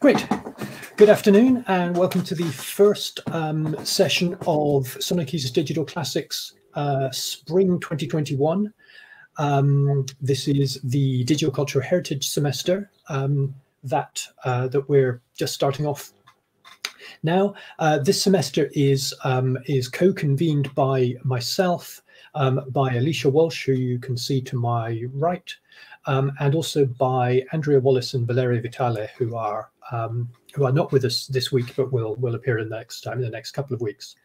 Great. Good afternoon and welcome to the first um, session of Sunoikisis Digital Classics uh, Spring 2021. Um, this is the Digital Cultural Heritage semester um, that, uh, that we're just starting off now. Uh, this semester is, um, is co-convened by myself, um, by Alicia Walsh, who you can see to my right, um, and also by Andrea Wallace and Valeria Vitale, who are um, who are not with us this week, but will will appear in the next time in the next couple of weeks.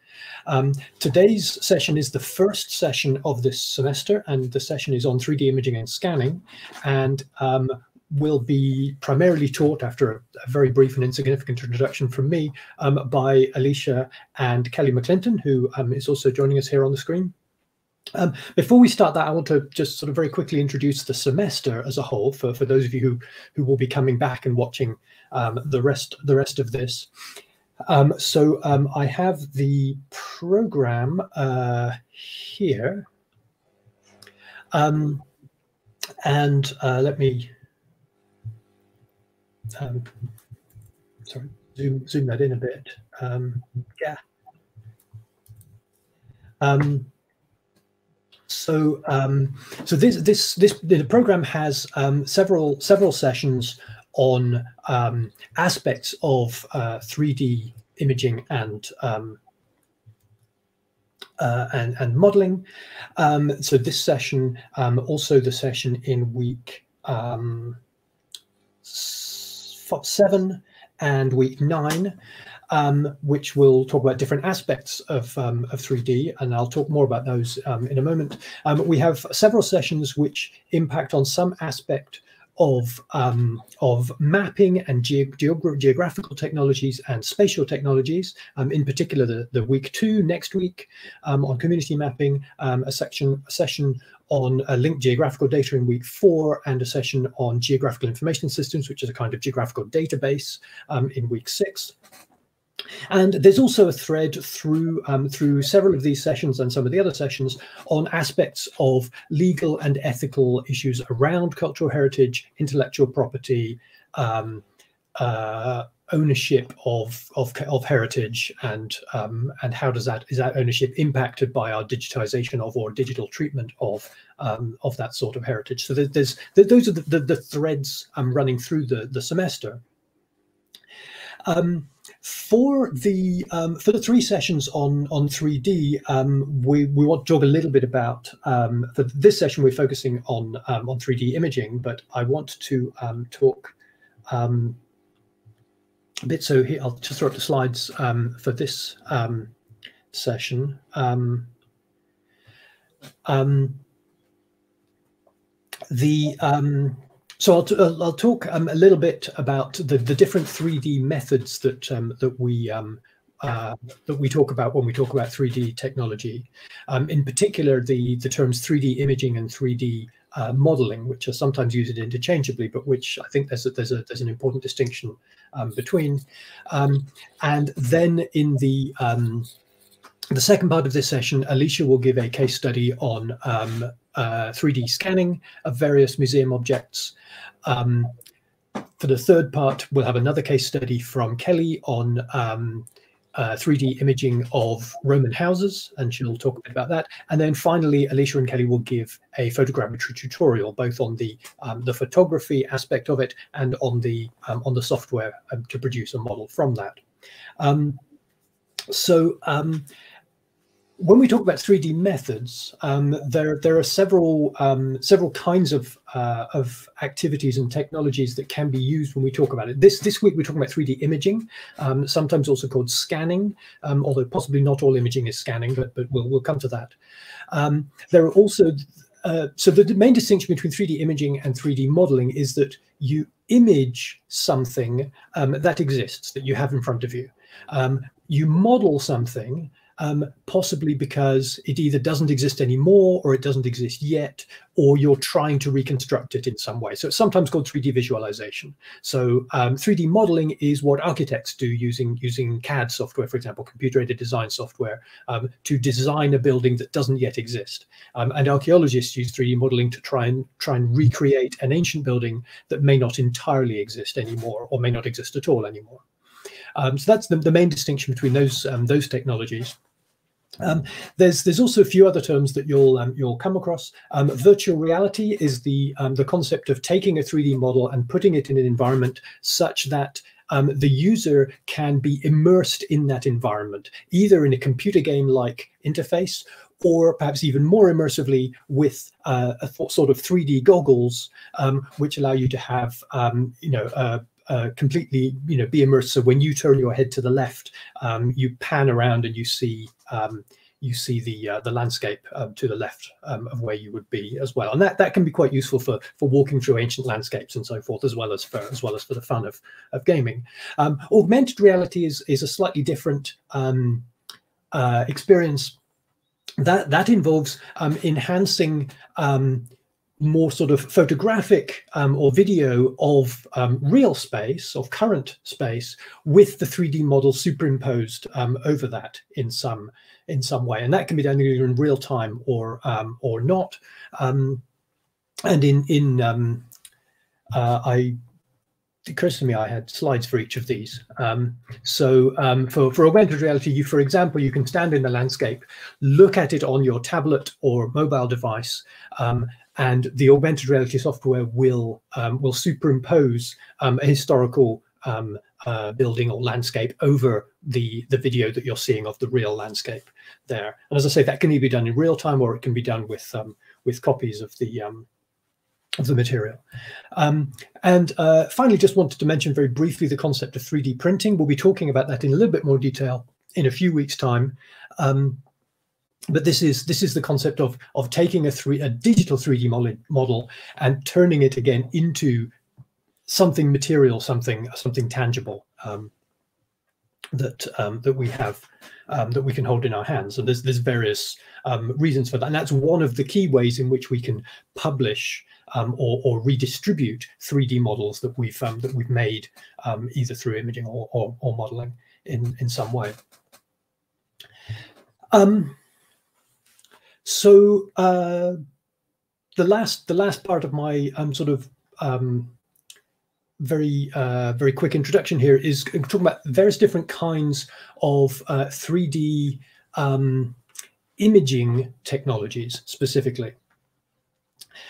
Um, today's session is the first session of this semester, and the session is on 3D imaging and scanning, and um, will be primarily taught after a, a, very brief and insignificant introduction from me um, by Alicia and Kelly McClinton, who um, is also joining us here on the screen. Um, before we start that, I want to just sort of very quickly introduce the semester as a whole for, for those of you who, who will be coming back and watching um, the rest the rest of this. Um, so um, I have the program uh, here. Um, and uh, let me, um, sorry, zoom, zoom that in a bit. yeah. Um, so, um, so this this this the program has um, several several sessions on um, aspects of uh, 3D imaging and um, uh, and, and modeling. Um, so this session, um, also the session in week seven and week nine, um, which will talk about different aspects of, um, of 3D, and I'll talk more about those um, in a moment. Um, we have several sessions which impact on some aspect of um, of mapping and ge geographical technologies and spatial technologies. Um, in particular, the, the week two next week on community mapping, a section a session on uh, linked geographical data in week four, and a session on geographical information systems, which is a kind of geographical database in week six. And there's also a thread through um, through several of these sessions and some of the other sessions on aspects of legal and ethical issues around cultural heritage, intellectual property, um, uh, ownership of, of of heritage, and um, and how does that is that ownership impacted by our digitization of or digital treatment of um, of that sort of heritage? So there's, there's those are the, the, the threads um, running through the the semester. Um, for the um, for the three sessions on on 3D, um, we we want to talk a little bit about. Um, for this session, we're focusing on um, on 3D imaging, but I want to um, talk um, a bit. So here, I'll just throw up the slides for this session. the so I'll, uh, I'll talk um, a little bit about the, the different 3D methods that um, that we um, uh, that we talk about when we talk about 3D technology. Um, in particular, the the terms 3D imaging and 3D uh, modeling, which are sometimes used interchangeably, but which I think there's a, there's a there's an important distinction um, between. Um, and then in the the second part of this session, Alicia will give a case study on um, uh, 3D scanning of various museum objects. Um, for the third part, we'll have another case study from Kelly on um, uh, 3D imaging of Roman houses, and she'll talk a bit about that. And then finally, Alicia and Kelly will give a photogrammetry tutorial, both on the um, the photography aspect of it and on the um, on the software um, to produce a model from that. So when we talk about 3D methods, um, there there are several um, several kinds of uh, of activities and technologies that can be used when we talk about it. This this week we're talking about 3D imaging, um, sometimes also called scanning, um, although possibly not all imaging is scanning, but but we'll we'll come to that. Um, there are also uh, so the main distinction between 3D imaging and 3D modeling is that you image something um, that exists that you have in front of you. you model something um, possibly because it either doesn't exist anymore or it doesn't exist yet, or you're trying to reconstruct it in some way. So it's sometimes called 3D visualization. So um, 3D modeling is what architects do using, using CAD software, for example, computer-aided design software, um, to design a building that doesn't yet exist. Um, and archaeologists use 3D modeling to try and try and recreate an ancient building that may not entirely exist anymore or may not exist at all anymore. Um, so that's the, the main distinction between those um, those technologies. Um, there's there's also a few other terms that you'll um, you'll come across. Um, virtual reality is the um, the concept of taking a 3D model and putting it in an environment such that um, the user can be immersed in that environment, either in a computer game-like interface or perhaps even more immersively with uh, a sort of 3D goggles, um, which allow you to have, you know, uh, uh, completely, you know, be immersed. So when you turn your head to the left, um, you pan around and you see um, you see the uh, the landscape um, to the left um, of where you would be as well, and that that can be quite useful for for walking through ancient landscapes and so forth, as well as for as well as for the fun of of gaming. Um, augmented reality is is a slightly different um, uh, experience. That that involves enhancing more sort of photographic um, or video of um, real space, of current space, with the 3D model superimposed um, over that in some in some way, and that can be done either in real time or um, or not. Um, and in in um, uh, I it occurs to me I had slides for each of these. Um, so um, for, for augmented reality, you, for example, you can stand in the landscape, look at it on your tablet or mobile device, um, and the augmented reality software will um, will superimpose um, a historical um, uh, building or landscape over the the video that you're seeing of the real landscape there. And as I say, that can either be done in real time or it can be done with um, with copies of the um, of the material. Um, and uh, finally, just wanted to mention very briefly the concept of 3D printing. We'll be talking about that in a little bit more detail in a few weeks' time. Um, but this is this is the concept of of taking a three a digital 3D model, model and turning it again into something material, something something tangible um, that um, that we have um, that we can hold in our hands. And there's there's various um, reasons for that, and that's one of the key ways in which we can publish um, or, or, redistribute 3D models that we've um, that we've made either through imaging or, or, or, modeling in in some way. Um, so uh, the last the last part of my um, sort of um, very uh, very quick introduction here is talking about various different kinds of uh, 3D um, imaging technologies specifically.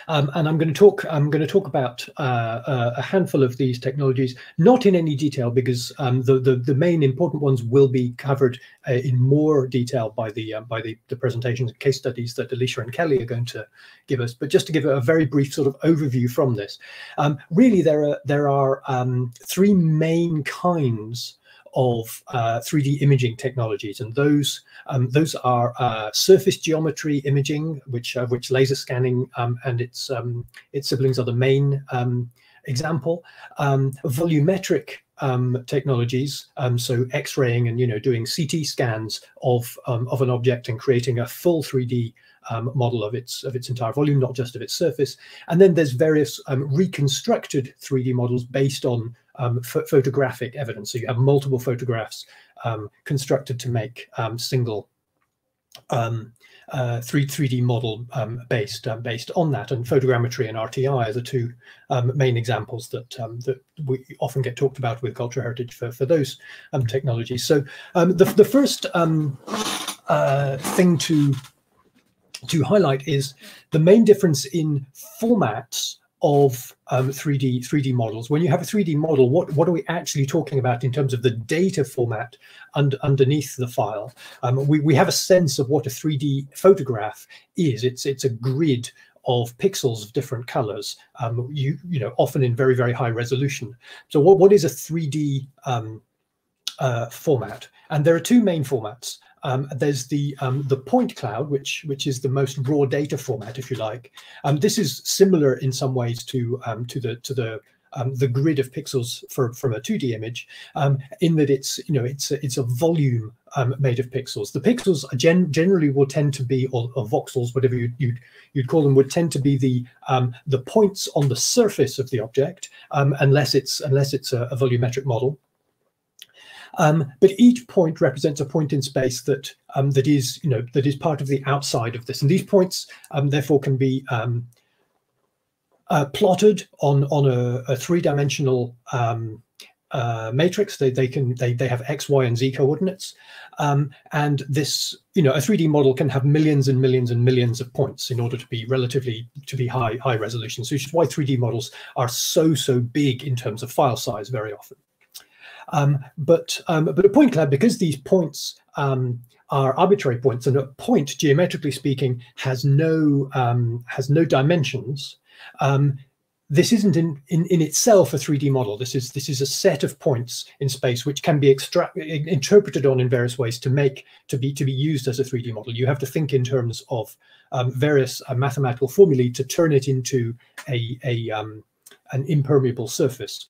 Um, and I'm going to talk. I'm going to talk about uh, uh, a handful of these technologies, not in any detail, because um, the, the, the main important ones will be covered uh, in more detail by the uh, by the, the presentations and case studies that Alicia and Kelly are going to give us. But just to give a very brief sort of overview from this, um, really there are there are um, three main kinds of 3D uh, imaging technologies, and those um, those are uh, surface geometry imaging, which uh, which laser scanning um, and its um, its siblings are the main um, example. Um, volumetric um, technologies, so X-raying and you know doing CT scans of of an object and creating a full 3D um, model of its of its entire volume, not just of its surface. And then there's various um, reconstructed 3D models based on um, photographic evidence. So you have multiple photographs um, constructed to make um, single um, uh, 3 3D model um, based um, based on that, and photogrammetry and RTI are the two um, main examples that that we often get talked about with cultural heritage for for those technologies. So the the first uh, thing to to highlight is the main difference in formats of um, 3D 3D models. When you have a 3D model, what what are we actually talking about in terms of the data format under, underneath the file? Um, we we have a sense of what a 3D photograph is. It's it's a grid of pixels of different colors. Um, you you know often in very very high resolution. So what what is a 3D um, uh, format? And there are two main formats. Um, there's the um, the point cloud, which which is the most raw data format, if you like. Um, this is similar in some ways to um, to the to the um, the grid of pixels for, from a 2D image, um, in that it's you know it's it's a volume um, made of pixels. The pixels gen generally will tend to be or, or voxels, whatever you, you'd you'd call them, would tend to be the the points on the surface of the object, unless it's unless it's a, a volumetric model. Um, but each point represents a point in space that um, that is, you know, that is part of the outside of this. And these points, um, therefore, can be um, uh, plotted on on a, a three-dimensional um, uh, matrix. They they can they they have x, y, and z coordinates, um, and this you know a 3D model can have millions and millions and millions of points in order to be relatively to be high high resolution. So which is why 3D models are so so big in terms of file size very often. Um, but um, but a point cloud, because these points um, are arbitrary points, and a point, geometrically speaking, has no um, has no dimensions. This isn't in, in, in itself a 3D model. This is this is a set of points in space which can be extract, interpreted on in various ways to make to be to be used as a 3D model. You have to think in terms of um, various uh, mathematical formulae to turn it into a a um, an impermeable surface.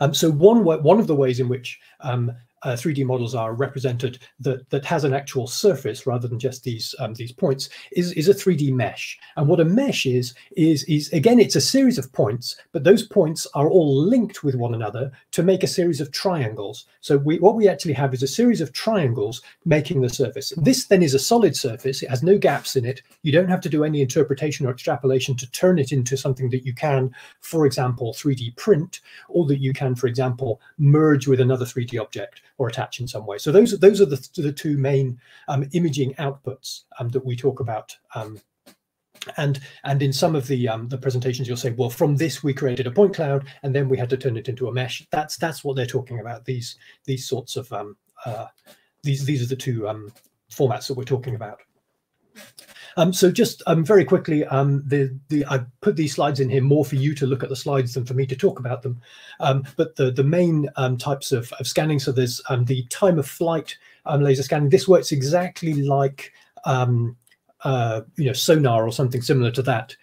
Um, so one one of the ways in which um, uh, 3D models are represented that that has an actual surface rather than just these um, these points is is a 3D mesh. And what a mesh is is is again it's a series of points, but those points are all linked with one another to make a series of triangles. So we what we actually have is a series of triangles making the surface. This then is a solid surface. It has no gaps in it. You don't have to do any interpretation or extrapolation to turn it into something that you can, for example, 3D print, or that you can, for example, merge with another 3D object or attach in some way. So those, those are the, the two main um, imaging outputs um, that we talk about. Um, and and in some of the um, the presentations, you'll say, well, from this we created a point cloud, and then we had to turn it into a mesh. That's that's what they're talking about. These these sorts of um, uh, these these are the two um, formats that we're talking about. Um, so just um, very quickly, um, the, the, I put these slides in here more for you to look at the slides than for me to talk about them. Um, but the, the main um, types of, of scanning, so there's um, the time of flight laser scanning. This works exactly like uh, you know sonar or something similar to that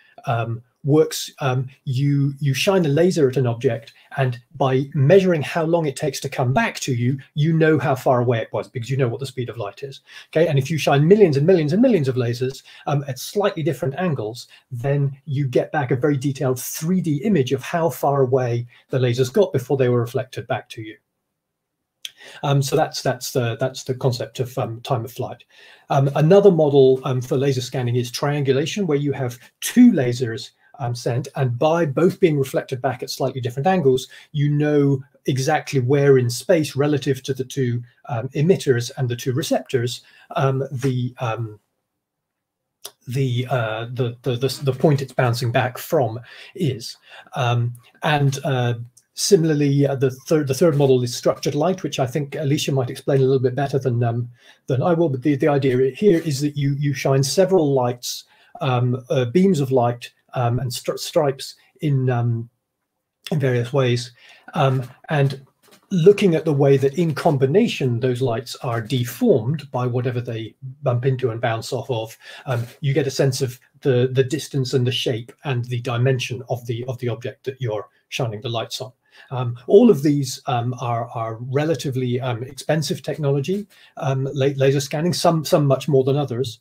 works um, you you shine a laser at an object and by measuring how long it takes to come back to you you know how far away it was because you know what the speed of light is. Okay? And if you shine millions and millions and millions of lasers um, at slightly different angles then you get back a very detailed 3d image of how far away the lasers got before they were reflected back to you. Um, so that's that's the that's the concept of um, time of flight. Um, another model um, for laser scanning is triangulation, where you have two lasers um, sent. And by both being reflected back at slightly different angles, you know exactly where in space relative to the two um, emitters and the two receptors, um, the, um, the, uh, the, the, the, the, point it's bouncing back from is. Um, and uh, Similarly, uh, the third the third model is structured light, which I think Alicia might explain a little bit better than um, than I will. But the, the idea here is that you you shine several lights, um, uh, beams of light um, and stri stripes in um, in various ways, um, and looking at the way that in combination those lights are deformed by whatever they bump into and bounce off of, um, you get a sense of the the distance and the shape and the dimension of the of the object that you're shining the lights on. Um, all of these um, are, are relatively um, expensive technology, um, laser scanning, some some much more than others.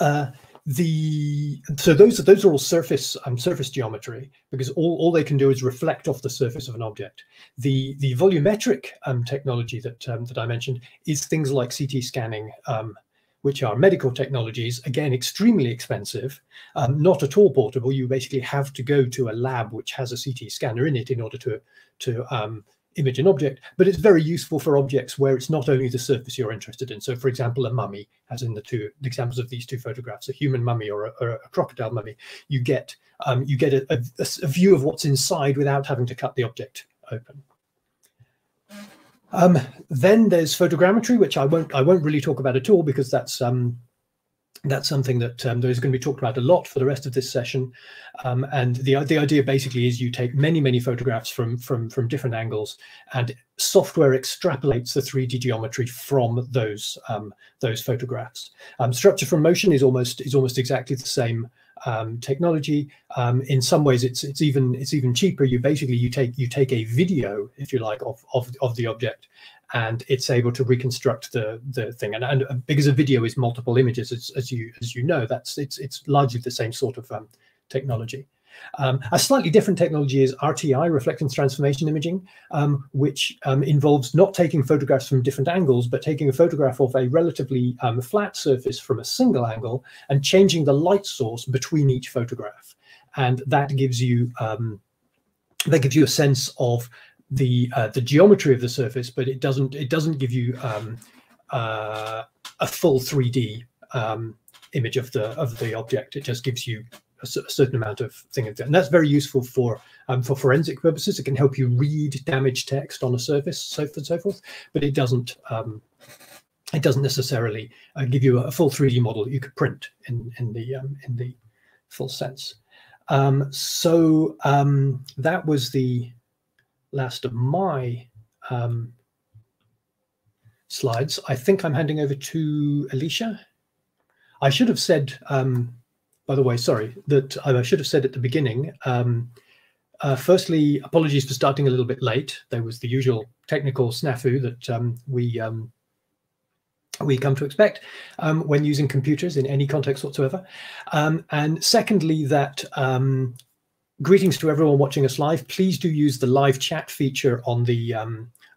Uh, the so those are those are all surface um, surface geometry because all, all they can do is reflect off the surface of an object. The the volumetric um, technology that um, that I mentioned is things like CT scanning, um, which are medical technologies. Again, extremely expensive, um, not at all portable. You basically have to go to a lab which has a CT scanner in it in order to to um, image an object, but it's very useful for objects where it's not only the surface you're interested in. So, for example, a mummy, as in the two examples of these two photographs, a human mummy or a, or a crocodile mummy, you get um, you get a, a, a, view of what's inside without having to cut the object open. Um, then there's photogrammetry, which I won't I won't really talk about at all because that's um, that's something that um, is going to be talked about a lot for the rest of this session. Um, and the, the idea basically is you take many, many photographs from, from, from different angles and software extrapolates the 3D geometry from those, um, those photographs. Um, structure from motion is almost, is almost exactly the same um, technology. Um, in some ways, it's it's even it's even cheaper. You basically you take you take a video, if you like, of of, of the object, and it's able to reconstruct the the thing. And, and because a video is multiple images, as, as you as you know, that's it's it's largely the same sort of um, technology. Um, a slightly different technology is RTI, reflectance transformation imaging, um, which um, involves not taking photographs from different angles, but taking a photograph of a relatively um, flat surface from a single angle and changing the light source between each photograph. And that gives you um, that gives you a sense of the uh, the geometry of the surface, but it doesn't it doesn't give you um, uh, a full 3D um, image of the of the object. It just gives you a, certain amount of thing, and that's very useful for um, for forensic purposes. It can help you read damaged text on a surface, so forth and so forth. But it doesn't um, it doesn't necessarily uh, give you a full 3D model that you could print in in the um, in the full sense. Um, so um, that was the last of my um, slides. I think I'm handing over to Alicia. I should have said um, by the way, sorry, that I should have said at the beginning. Um, uh, firstly, apologies for starting a little bit late. There was the usual technical snafu that um, we um, we come to expect um, when using computers in any context whatsoever. Um, and secondly, that um, greetings to everyone watching us live. Please do use the live chat feature on the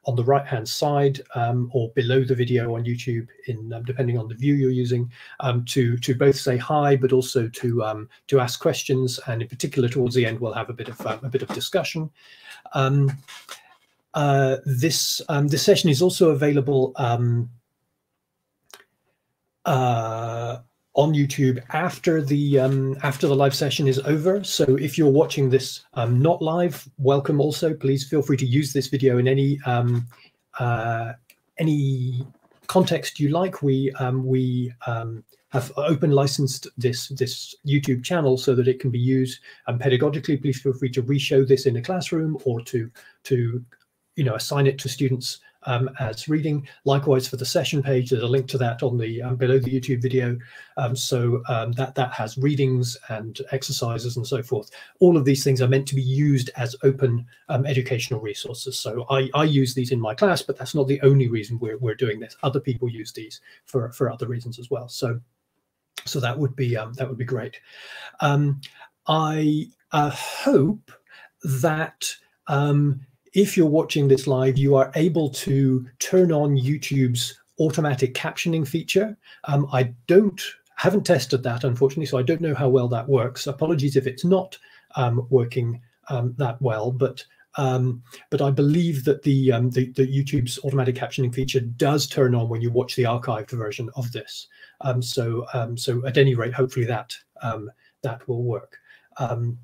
on the right hand side um, or below the video on YouTube, in um, depending on the view you're using, um, to to both say hi, but also to um, to ask questions, and in particular towards the end we'll have a bit of um, a bit of discussion. Um, uh, this this session is also available. Uh, on YouTube after the um, after the live session is over. So if you're watching this um, not live, welcome also. Please feel free to use this video in any um, uh, any context you like. We um, we um, have open licensed this this YouTube channel so that it can be used um, pedagogically. Please feel free to re-show this in a classroom or to to you know assign it to students um, as reading. Likewise, for the session page, there's a link to that on the um, below the YouTube video. Um, so um, that that has readings and exercises and so forth. All of these things are meant to be used as open um, educational resources. So I, I use these in my class, but that's not the only reason we're, we're doing this. Other people use these for, for other reasons as well. So so that would be um, that would be great. I uh, hope that um, if you're watching this live, you are able to turn on YouTube's automatic captioning feature. Um, I don't haven't tested that unfortunately, so I don't know how well that works. Apologies if it's not um, working um, that well, but um, but I believe that the, um, the, the YouTube's automatic captioning feature does turn on when you watch the archived version of this. Um, so so at any rate, hopefully that that will work. Um,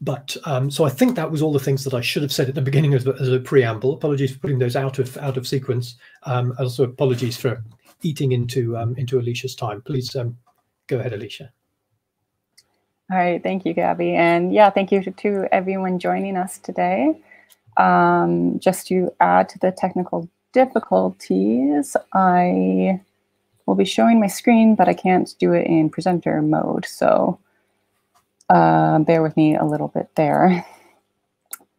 but um, so I think that was all the things that I should have said at the beginning as, as a preamble. Apologies for putting those out of out of sequence. Um, also, apologies for eating into um, into Alicia's time. Please um, go ahead, Alicia. All right, thank you, Gabby, and yeah, thank you to, to everyone joining us today. Um, just to add to the technical difficulties, I will be showing my screen, but I can't do it in presenter mode. So uh, bear with me a little bit there.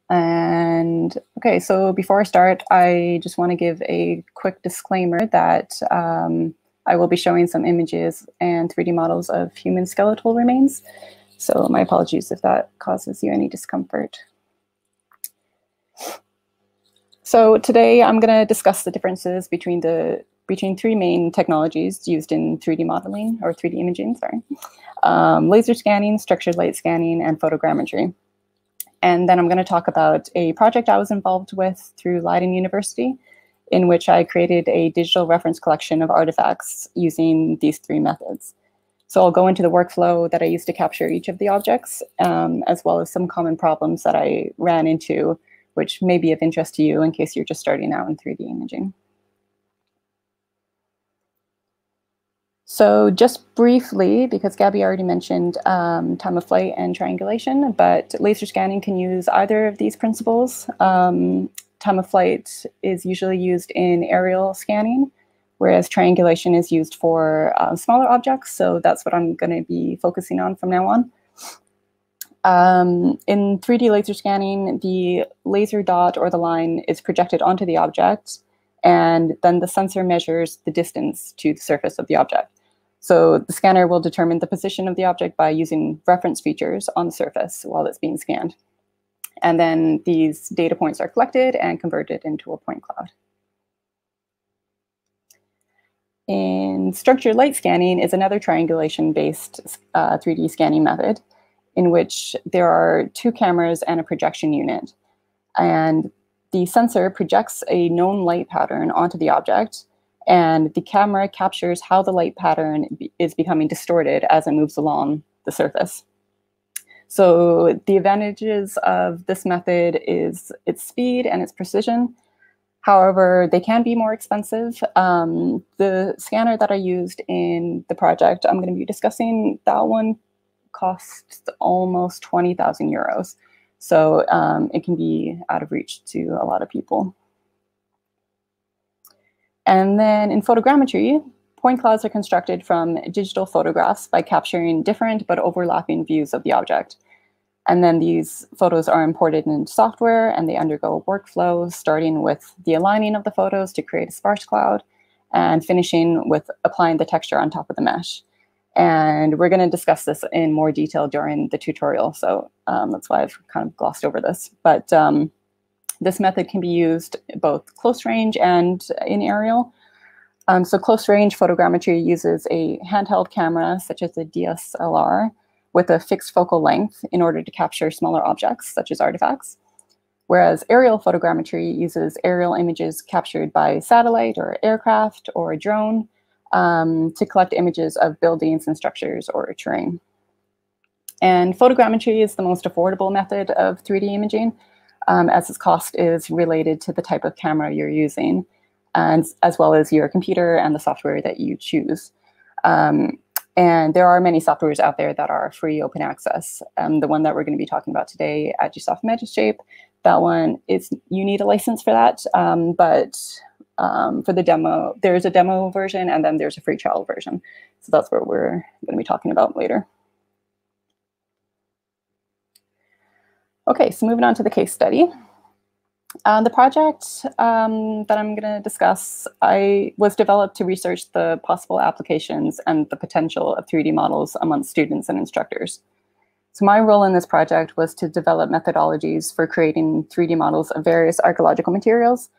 And okay, so before I start, I just want to give a quick disclaimer that um, I will be showing some images and 3D models of human skeletal remains. So my apologies if that causes you any discomfort. So today I'm going to discuss the differences between the between three main technologies used in 3D modeling or 3D imaging, sorry um, laser scanning, structured light scanning, and photogrammetry. And then I'm going to talk about a project I was involved with through Leiden University, in which I created a digital reference collection of artifacts using these three methods. So I'll go into the workflow that I used to capture each of the objects, um, as well as some common problems that I ran into, which may be of interest to you in case you're just starting out in 3D imaging. So just briefly, because Gabby already mentioned um, time of flight and triangulation, but laser scanning can use either of these principles. Um, time of flight is usually used in aerial scanning, whereas triangulation is used for uh, smaller objects. So that's what I'm going to be focusing on from now on. Um, in 3D laser scanning, the laser dot or the line is projected onto the object, and then the sensor measures the distance to the surface of the object. So the scanner will determine the position of the object by using reference features on the surface while it's being scanned. And then these data points are collected and converted into a point cloud. In structured light scanning is another triangulation-based uh, 3D scanning method in which there are two cameras and a projection unit. And the sensor projects a known light pattern onto the object, and the camera captures how the light pattern is becoming distorted as it moves along the surface. So the advantages of this method is its speed and its precision. However, they can be more expensive. Um, the scanner that I used in the project, I'm going to be discussing that one costs almost 20,000 euros. So um, it can be out of reach to a lot of people. And then in photogrammetry, point clouds are constructed from digital photographs by capturing different but overlapping views of the object. And then these photos are imported into software and they undergo workflows, starting with the aligning of the photos to create a sparse cloud and finishing with applying the texture on top of the mesh. And we're going to discuss this in more detail during the tutorial. So um, that's why I've kind of glossed over this. But um, this method can be used both close range and in aerial. Um, so close range photogrammetry uses a handheld camera, such as a DSLR, with a fixed focal length in order to capture smaller objects, such as artifacts. Whereas aerial photogrammetry uses aerial images captured by satellite or aircraft or a drone um, to collect images of buildings and structures or terrain. And photogrammetry is the most affordable method of 3D imaging, um, as its cost is related to the type of camera you're using, and as well as your computer and the software that you choose. Um, and there are many softwares out there that are free open access. Um, the one that we're going to be talking about today, Agisoft Metashape, that one is you need a license for that, um, but um, for the demo, there's a demo version and then there's a free trial version. So that's what we're going to be talking about later. Okay, so moving on to the case study. Uh, the project um, that I'm going to discuss I was developed to research the possible applications and the potential of 3D models among students and instructors. So my role in this project was to develop methodologies for creating 3D models of various archaeological materials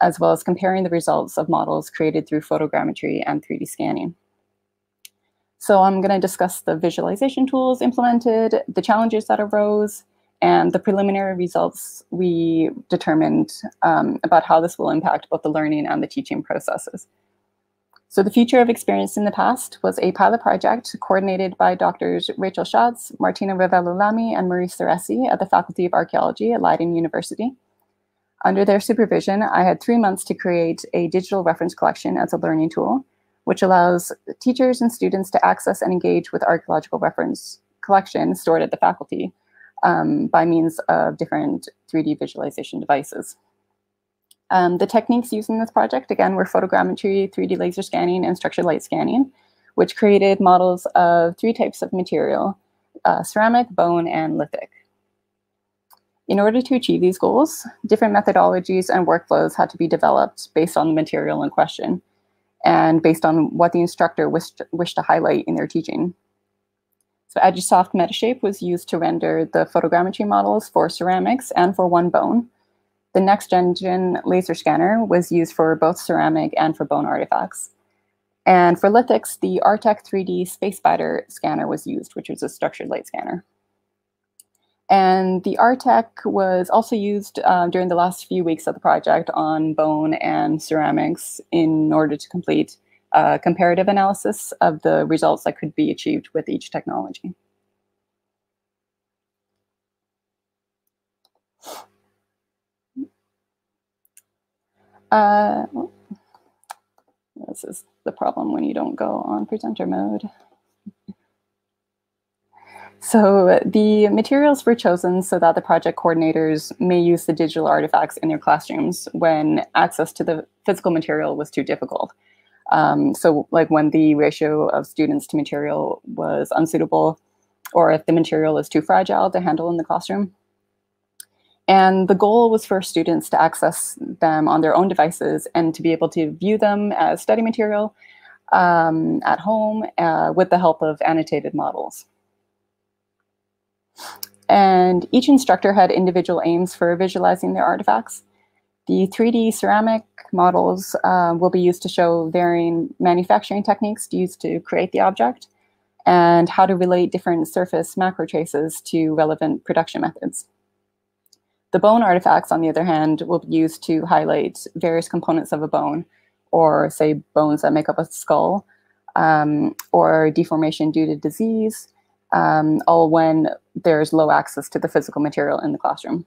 as well as comparing the results of models created through photogrammetry and 3D scanning. So I'm going to discuss the visualization tools implemented, the challenges that arose, and the preliminary results we determined um, about how this will impact both the learning and the teaching processes. So the future of experience in the past was a pilot project coordinated by doctors Rachel Schats, Martina Revello Lami, and Maurice Ceresi at the Faculty of Archaeology at Leiden University. Under their supervision, I had three months to create a digital reference collection as a learning tool, which allows teachers and students to access and engage with archaeological reference collection stored at the faculty um, by means of different 3D visualization devices. Um, the techniques used in this project, again, were photogrammetry, 3D laser scanning, and structured light scanning, which created models of three types of material, uh, ceramic, bone, and lithic. In order to achieve these goals, different methodologies and workflows had to be developed based on the material in question and based on what the instructor wished, wished to highlight in their teaching. So Agisoft Metashape was used to render the photogrammetry models for ceramics and for one bone. The NextEngine laser scanner was used for both ceramic and for bone artifacts. And for lithics, the Artec 3D Space Spider scanner was used, which was a structured light scanner. And the Artec was also used uh, during the last few weeks of the project on bone and ceramics in order to complete a comparative analysis of the results that could be achieved with each technology. Uh, this is the problem when you don't go on presenter mode. So the materials were chosen so that the project coordinators may use the digital artifacts in their classrooms when access to the physical material was too difficult. Um, so like when the ratio of students to material was unsuitable, or if the material is too fragile to handle in the classroom. And the goal was for students to access them on their own devices and to be able to view them as study material um, at home uh, with the help of annotated models. And each instructor had individual aims for visualizing their artifacts. The 3D ceramic models uh, will be used to show varying manufacturing techniques used to create the object and how to relate different surface macro traces to relevant production methods. The bone artifacts, on the other hand, will be used to highlight various components of a bone, or say bones that make up a skull, um, or deformation due to disease, um, all when there's low access to the physical material in the classroom.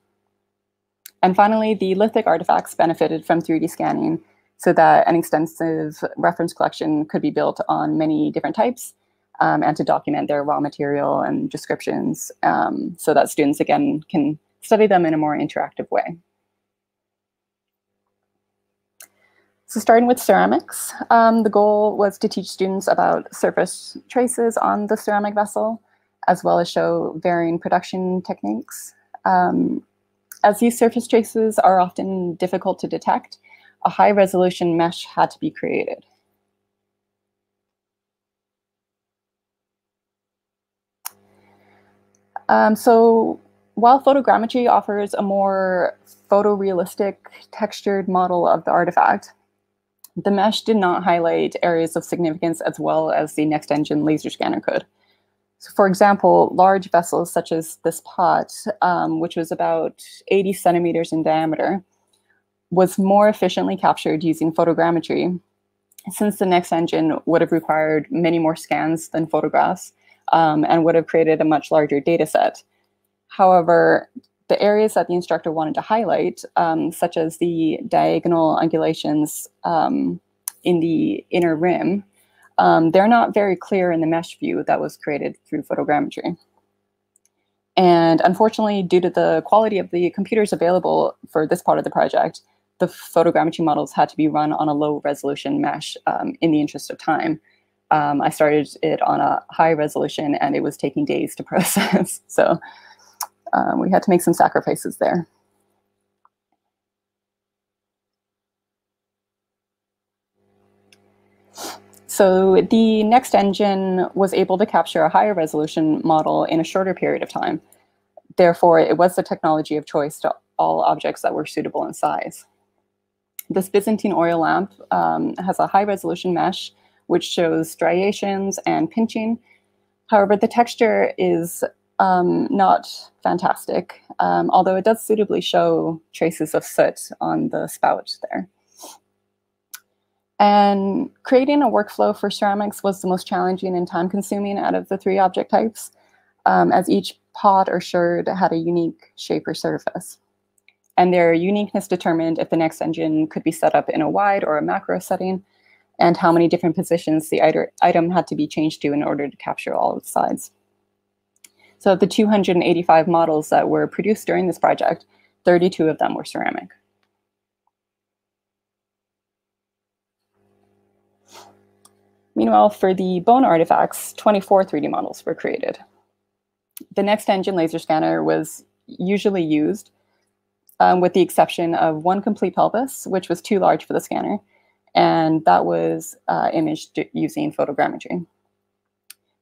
And finally, the lithic artifacts benefited from 3D scanning so that an extensive reference collection could be built on many different types um, and to document their raw material and descriptions um, so that students, again, can study them in a more interactive way. So starting with ceramics, um, the goal was to teach students about surface traces on the ceramic vessel, as well as show varying production techniques. Um, as these surface traces are often difficult to detect, a high resolution mesh had to be created. Um, so while photogrammetry offers a more photorealistic textured model of the artifact, the mesh did not highlight areas of significance as well as the NextEngine laser scanner could. So for example, large vessels such as this pot, um, which was about 80 centimeters in diameter, was more efficiently captured using photogrammetry, since the NextEngine would have required many more scans than photographs um, and would have created a much larger data set. However, the areas that the instructor wanted to highlight, um, such as the diagonal undulations um, in the inner rim, um, they're not very clear in the mesh view that was created through photogrammetry. And unfortunately, due to the quality of the computers available for this part of the project, the photogrammetry models had to be run on a low resolution mesh um, in the interest of time. Um, I started it on a high resolution and it was taking days to process. so um, we had to make some sacrifices there. So the NextEngine was able to capture a higher resolution model in a shorter period of time. Therefore, it was the technology of choice to all objects that were suitable in size. This Byzantine oil lamp um, has a high resolution mesh, which shows striations and pinching. However, the texture is um, not fantastic, um, although it does suitably show traces of soot on the spout there. And creating a workflow for ceramics was the most challenging and time consuming out of the three object types, um, as each pot or sherd had a unique shape or surface. And their uniqueness determined if the NextEngine could be set up in a wide or a macro setting, and how many different positions the item had to be changed to in order to capture all the sides. So of the 285 models that were produced during this project, 32 of them were ceramic. Meanwhile, for the bone artifacts, 24 3D models were created. The NextEngine laser scanner was usually used, um, with the exception of one complete pelvis, which was too large for the scanner, and that was uh, imaged using photogrammetry.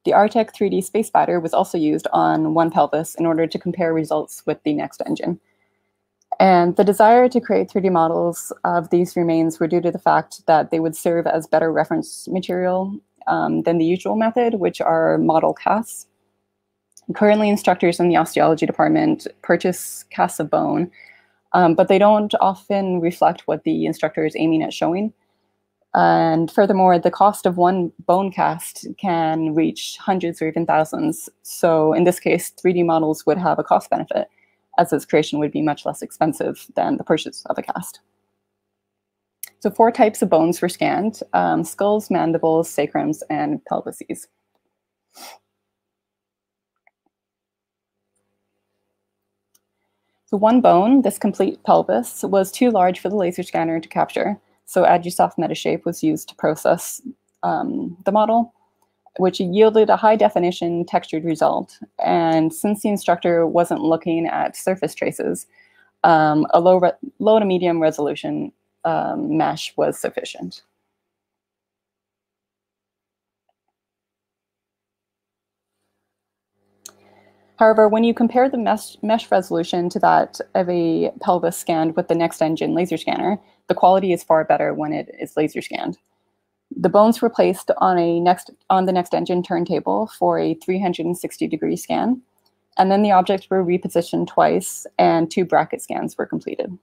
The Artec 3D Space Spider was also used on one pelvis in order to compare results with the NextEngine. And the desire to create 3D models of these remains were due to the fact that they would serve as better reference material um, than the usual method, which are model casts. Currently, instructors in the osteology department purchase casts of bone, um, but they don't often reflect what the instructor is aiming at showing. And furthermore, the cost of one bone cast can reach hundreds or even thousands. So in this case, 3D models would have a cost benefit as its creation would be much less expensive than the purchase of a cast. So four types of bones were scanned, um, skulls, mandibles, sacrums, and pelvises. So one bone, this complete pelvis, was too large for the laser scanner to capture. So Agisoft Metashape was used to process um, the model, which yielded a high definition textured result. And since the instructor wasn't looking at surface traces, um, a low, low to medium resolution um, mesh was sufficient. However, when you compare the mesh, mesh resolution to that of a pelvis scanned with the NextEngine laser scanner, the quality is far better when it is laser scanned. The bones were placed on a next on the NextEngine turntable for a 360 degree scan, and then the objects were repositioned twice and two bracket scans were completed.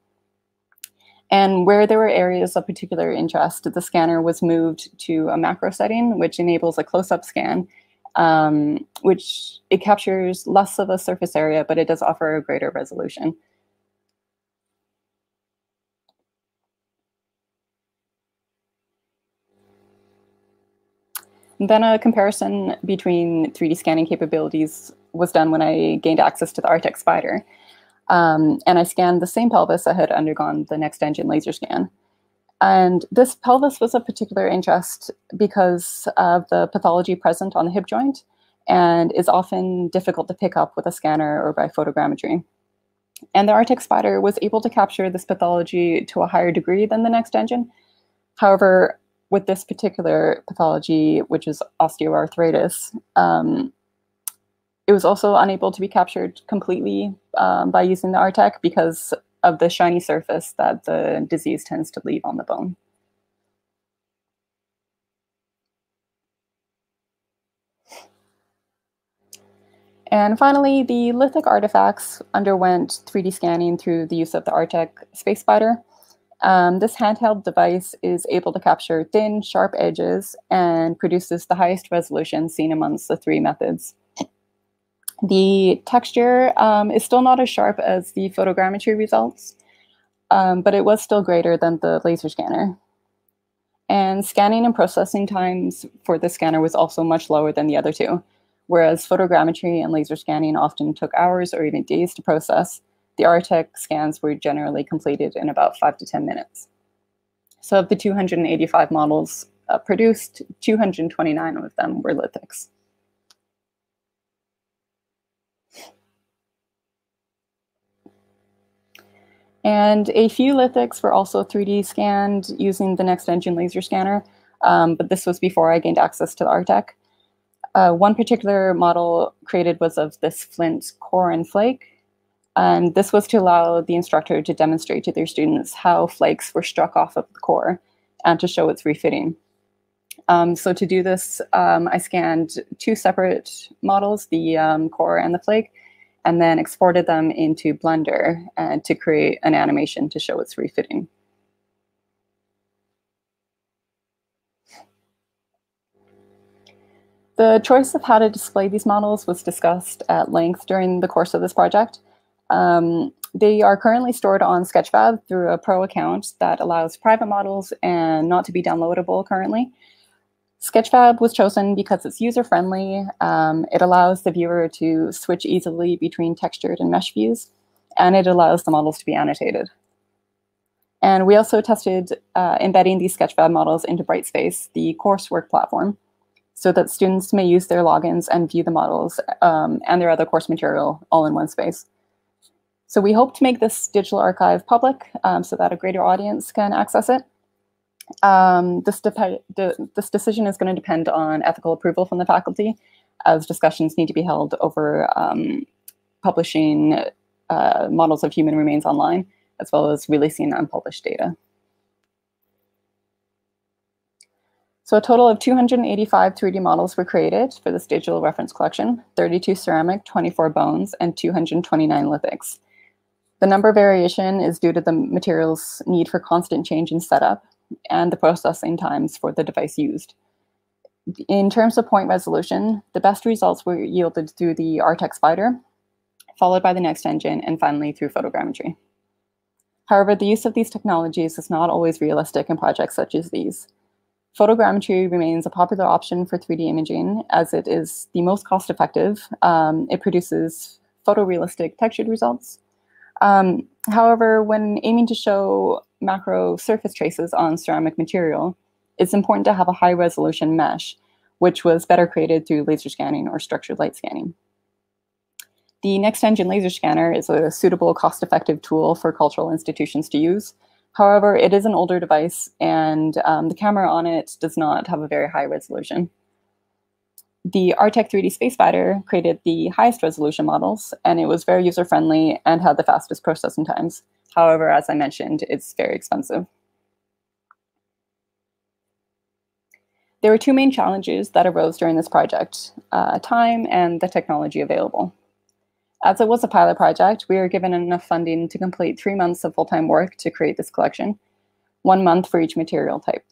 And where there were areas of particular interest, the scanner was moved to a macro setting, which enables a close-up scan um, which it captures less of a surface area, but it does offer a greater resolution. Then a comparison between 3D scanning capabilities was done when I gained access to the Artec Spider. Um, and I scanned the same pelvis that had undergone the NextEngine laser scan. And this pelvis was of particular interest because of the pathology present on the hip joint and is often difficult to pick up with a scanner or by photogrammetry. And the Artec Spider was able to capture this pathology to a higher degree than the NextEngine. However, with this particular pathology, which is osteoarthritis, um, it was also unable to be captured completely um, by using the Artec because of the shiny surface that the disease tends to leave on the bone. And finally, the lithic artifacts underwent 3D scanning through the use of the Artec Space Spider. Um, this handheld device is able to capture thin, sharp edges and produces the highest resolution seen amongst the three methods. The texture um, is still not as sharp as the photogrammetry results, um, but it was still greater than the laser scanner. And scanning and processing times for the scanner was also much lower than the other two, whereas photogrammetry and laser scanning often took hours or even days to process. The Artec scans were generally completed in about five to 10 minutes. So of the 285 models uh, produced, 229 of them were lithics. And a few lithics were also 3D scanned using the NextEngine laser scanner, um, but this was before I gained access to the Artec. Uh, one particular model created was of this flint core and flake, and this was to allow the instructor to demonstrate to their students how flakes were struck off of the core and to show its refitting. Um, so to do this, um, I scanned two separate models, the um, core and the flake, and then exported them into Blender uh, to create an animation to show its refitting. The choice of how to display these models was discussed at length during the course of this project. Um, they are currently stored on Sketchfab through a pro account that allows private models and not to be downloadable currently. Sketchfab was chosen because it's user-friendly. Um, it allows the viewer to switch easily between textured and mesh views, and it allows the models to be annotated. And we also tested uh, embedding these Sketchfab models into Brightspace, the coursework platform, so that students may use their logins and view the models um, and their other course material all in one space. So we hope to make this digital archive public um, so that a greater audience can access it. Um, this, de this decision is going to depend on ethical approval from the faculty, as discussions need to be held over um, publishing uh, models of human remains online, as well as releasing unpublished data. So a total of 285 3D models were created for this digital reference collection, 32 ceramic, 24 bones, and 229 lithics. The number variation is due to the material's need for constant change in setup, and the processing times for the device used. In terms of point resolution, the best results were yielded through the Artec Spider, followed by the NextEngine, and finally through photogrammetry. However, the use of these technologies is not always realistic in projects such as these. Photogrammetry remains a popular option for 3D imaging as it is the most cost effective. Um, it produces photorealistic textured results. Um, however, when aiming to show macro surface traces on ceramic material, it's important to have a high resolution mesh, which was better created through laser scanning or structured light scanning. The NextEngine laser scanner is a suitable cost-effective tool for cultural institutions to use. However, it is an older device and um, the camera on it does not have a very high resolution. The Artec 3D Space Spider created the highest resolution models and it was very user-friendly and had the fastest processing times. However, as I mentioned, it's very expensive. There were two main challenges that arose during this project, uh, time and the technology available. As it was a pilot project, we were given enough funding to complete three months of full-time work to create this collection, one month for each material type.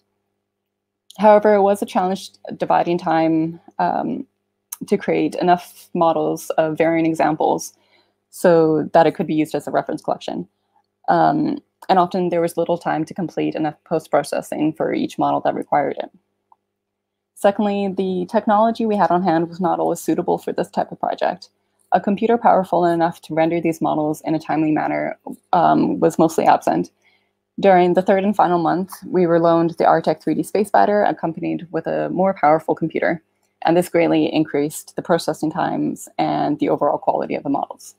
However, it was a challenge dividing time um, to create enough models of varying examples so that it could be used as a reference collection. Um, and often there was little time to complete enough post-processing for each model that required it. Secondly, the technology we had on hand was not always suitable for this type of project. A computer powerful enough to render these models in a timely manner um, was mostly absent. During the third and final month, we were loaned the Artec 3D Space Spider accompanied with a more powerful computer, and this greatly increased the processing times and the overall quality of the models.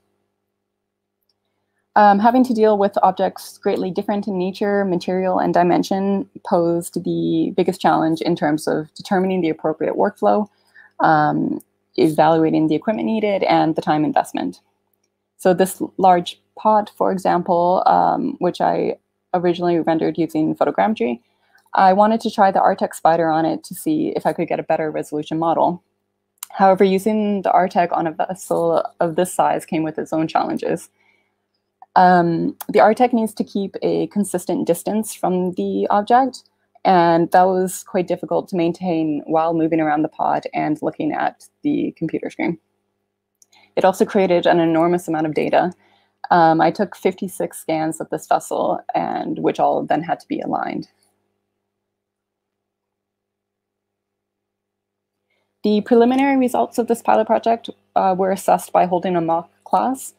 Um, having to deal with objects greatly different in nature, material, and dimension posed the biggest challenge in terms of determining the appropriate workflow, um, evaluating the equipment needed, and the time investment. So this large pod, for example, um, which I originally rendered using photogrammetry, I wanted to try the Artec spider on it to see if I could get a better resolution model. However, using the Artec on a vessel of this size came with its own challenges. Um, the Artec needs to keep a consistent distance from the object, and that was quite difficult to maintain while moving around the pod and looking at the computer screen. It also created an enormous amount of data. Um, I took 56 scans of this vessel, and which all then had to be aligned. The preliminary results of this pilot project uh, were assessed by holding a mock class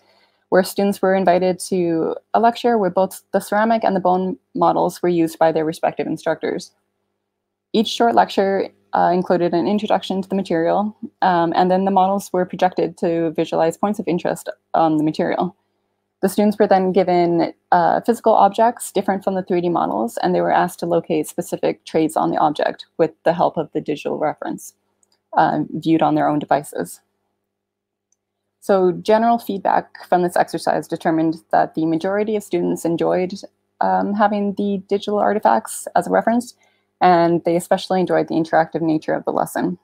where students were invited to a lecture where both the ceramic and the bone models were used by their respective instructors. Each short lecture uh, included an introduction to the material, um, and then the models were projected to visualize points of interest on the material. The students were then given uh, physical objects different from the 3D models, and they were asked to locate specific traits on the object with the help of the digital reference uh, viewed on their own devices. So general feedback from this exercise determined that the majority of students enjoyed um, having the digital artifacts as a reference, and they especially enjoyed the interactive nature of the lesson.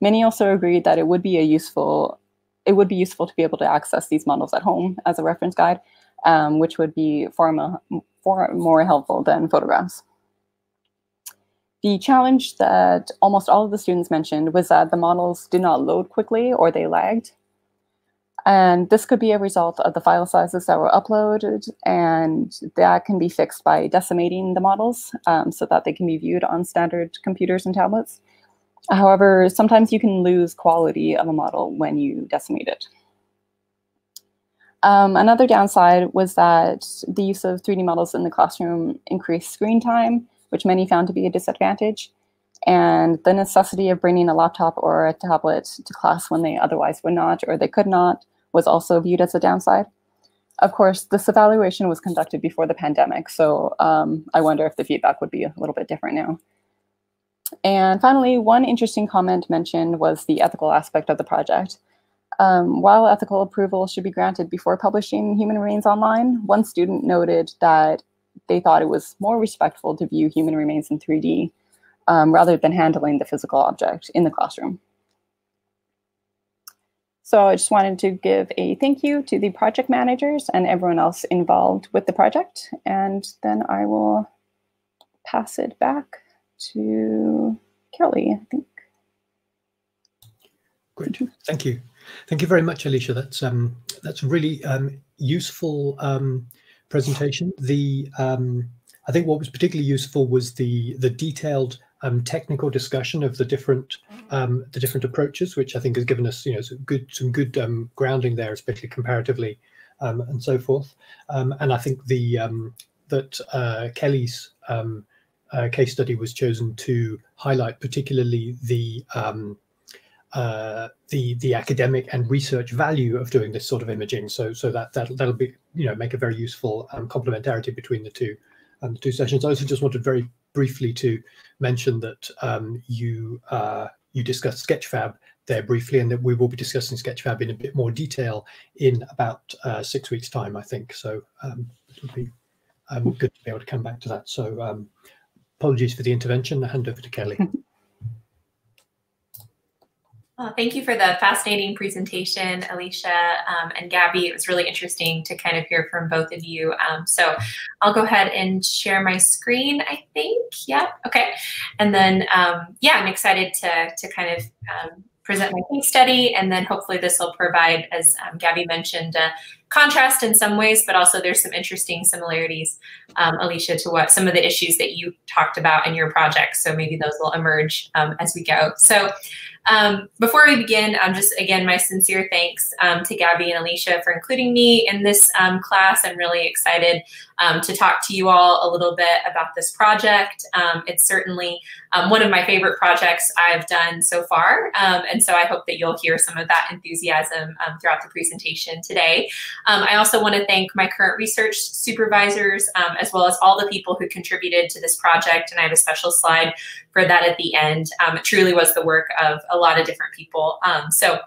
Many also agreed that it would be a useful it would be useful to be able to access these models at home as a reference guide, um, which would be far, far more helpful than photographs. The challenge that almost all of the students mentioned was that the models did not load quickly or they lagged. And this could be a result of the file sizes that were uploaded, and that can be fixed by decimating the models um, so that they can be viewed on standard computers and tablets. However, sometimes you can lose quality of a model when you decimate it. Um, another downside was that the use of 3D models in the classroom increased screen time, which many found to be a disadvantage, and the necessity of bringing a laptop or a tablet to class when they otherwise would not or they could not was also viewed as a downside. Of course, this evaluation was conducted before the pandemic, so um, I wonder if the feedback would be a little bit different now. And finally, one interesting comment mentioned was the ethical aspect of the project. Um, while ethical approval should be granted before publishing human remains online, one student noted that they thought it was more respectful to view human remains in 3D um, rather than handling the physical object in the classroom. So I just wanted to give a thank you to the project managers and everyone else involved with the project. And then I will pass it back to Kelly, I think. Great, thank you. Thank you very much, Alicia. That's um, that's really um, useful um, presentation. The um, I think what was particularly useful was the the detailed um, technical discussion of the different um, the different approaches, which I think has given us you know some good some good um, grounding there, especially comparatively um, and so forth. Um, and I think the that uh, Kelly's um, uh, case study was chosen to highlight particularly the um, uh, the the academic and research value of doing this sort of imaging. So so that that that'll be you know make a very useful um, complementarity between the two um, the two sessions. I also just wanted very briefly to mention that um, you uh, you discussed Sketchfab there briefly, and that we will be discussing Sketchfab in a bit more detail in about uh, six weeks' time, I think. So um, it would be um, good to be able to come back to that. So um, apologies for the intervention. I hand over to Kelly. Well, thank you for the fascinating presentation, Alicia um, and Gabby. It was really interesting to kind of hear from both of you. Um, so I'll go ahead and share my screen, I think. Yeah, okay. And then, um, yeah, I'm excited to, to kind of um, present my case study, and then hopefully this will provide, as um, Gabby mentioned, contrast in some ways, but also there's some interesting similarities, um, Alicia, to what some of the issues that you talked about in your project. So maybe those will emerge as we go. So um, before we begin, um, just again, my sincere thanks um, to Gabby and Alicia for including me in this um, class. I'm really excited um, to talk to you all a little bit about this project. Um, it's certainly one of my favorite projects I've done so far. and so I hope that you'll hear some of that enthusiasm throughout the presentation today. I also want to thank my current research supervisors, as well as all the people who contributed to this project. And I have a special slide for that at the end. it truly was the work of a lot of different people. Um, so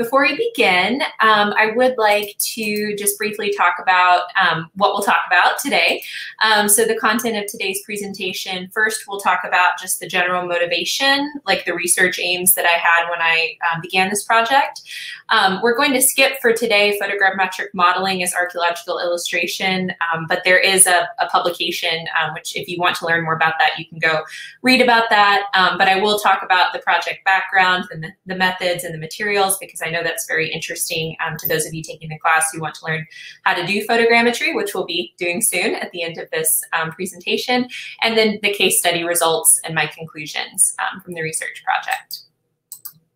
before we begin, um, I would like to just briefly talk about um, what we'll talk about today. Um, so the content of today's presentation, first we'll talk about just the general motivation, like the research aims that I had when I um, began this project. Um, we're going to skip for today photogrammetric modeling as archaeological illustration, um, but there is a, a publication, which if you want to learn more about that, you can go read about that. but I will talk about the project background, the, the methods and the materials because I know that's very interesting um, to those of you taking the class who want to learn how to do photogrammetry, which we'll be doing soon at the end of this um, presentation, and then the case study results and my conclusions um, from the research project.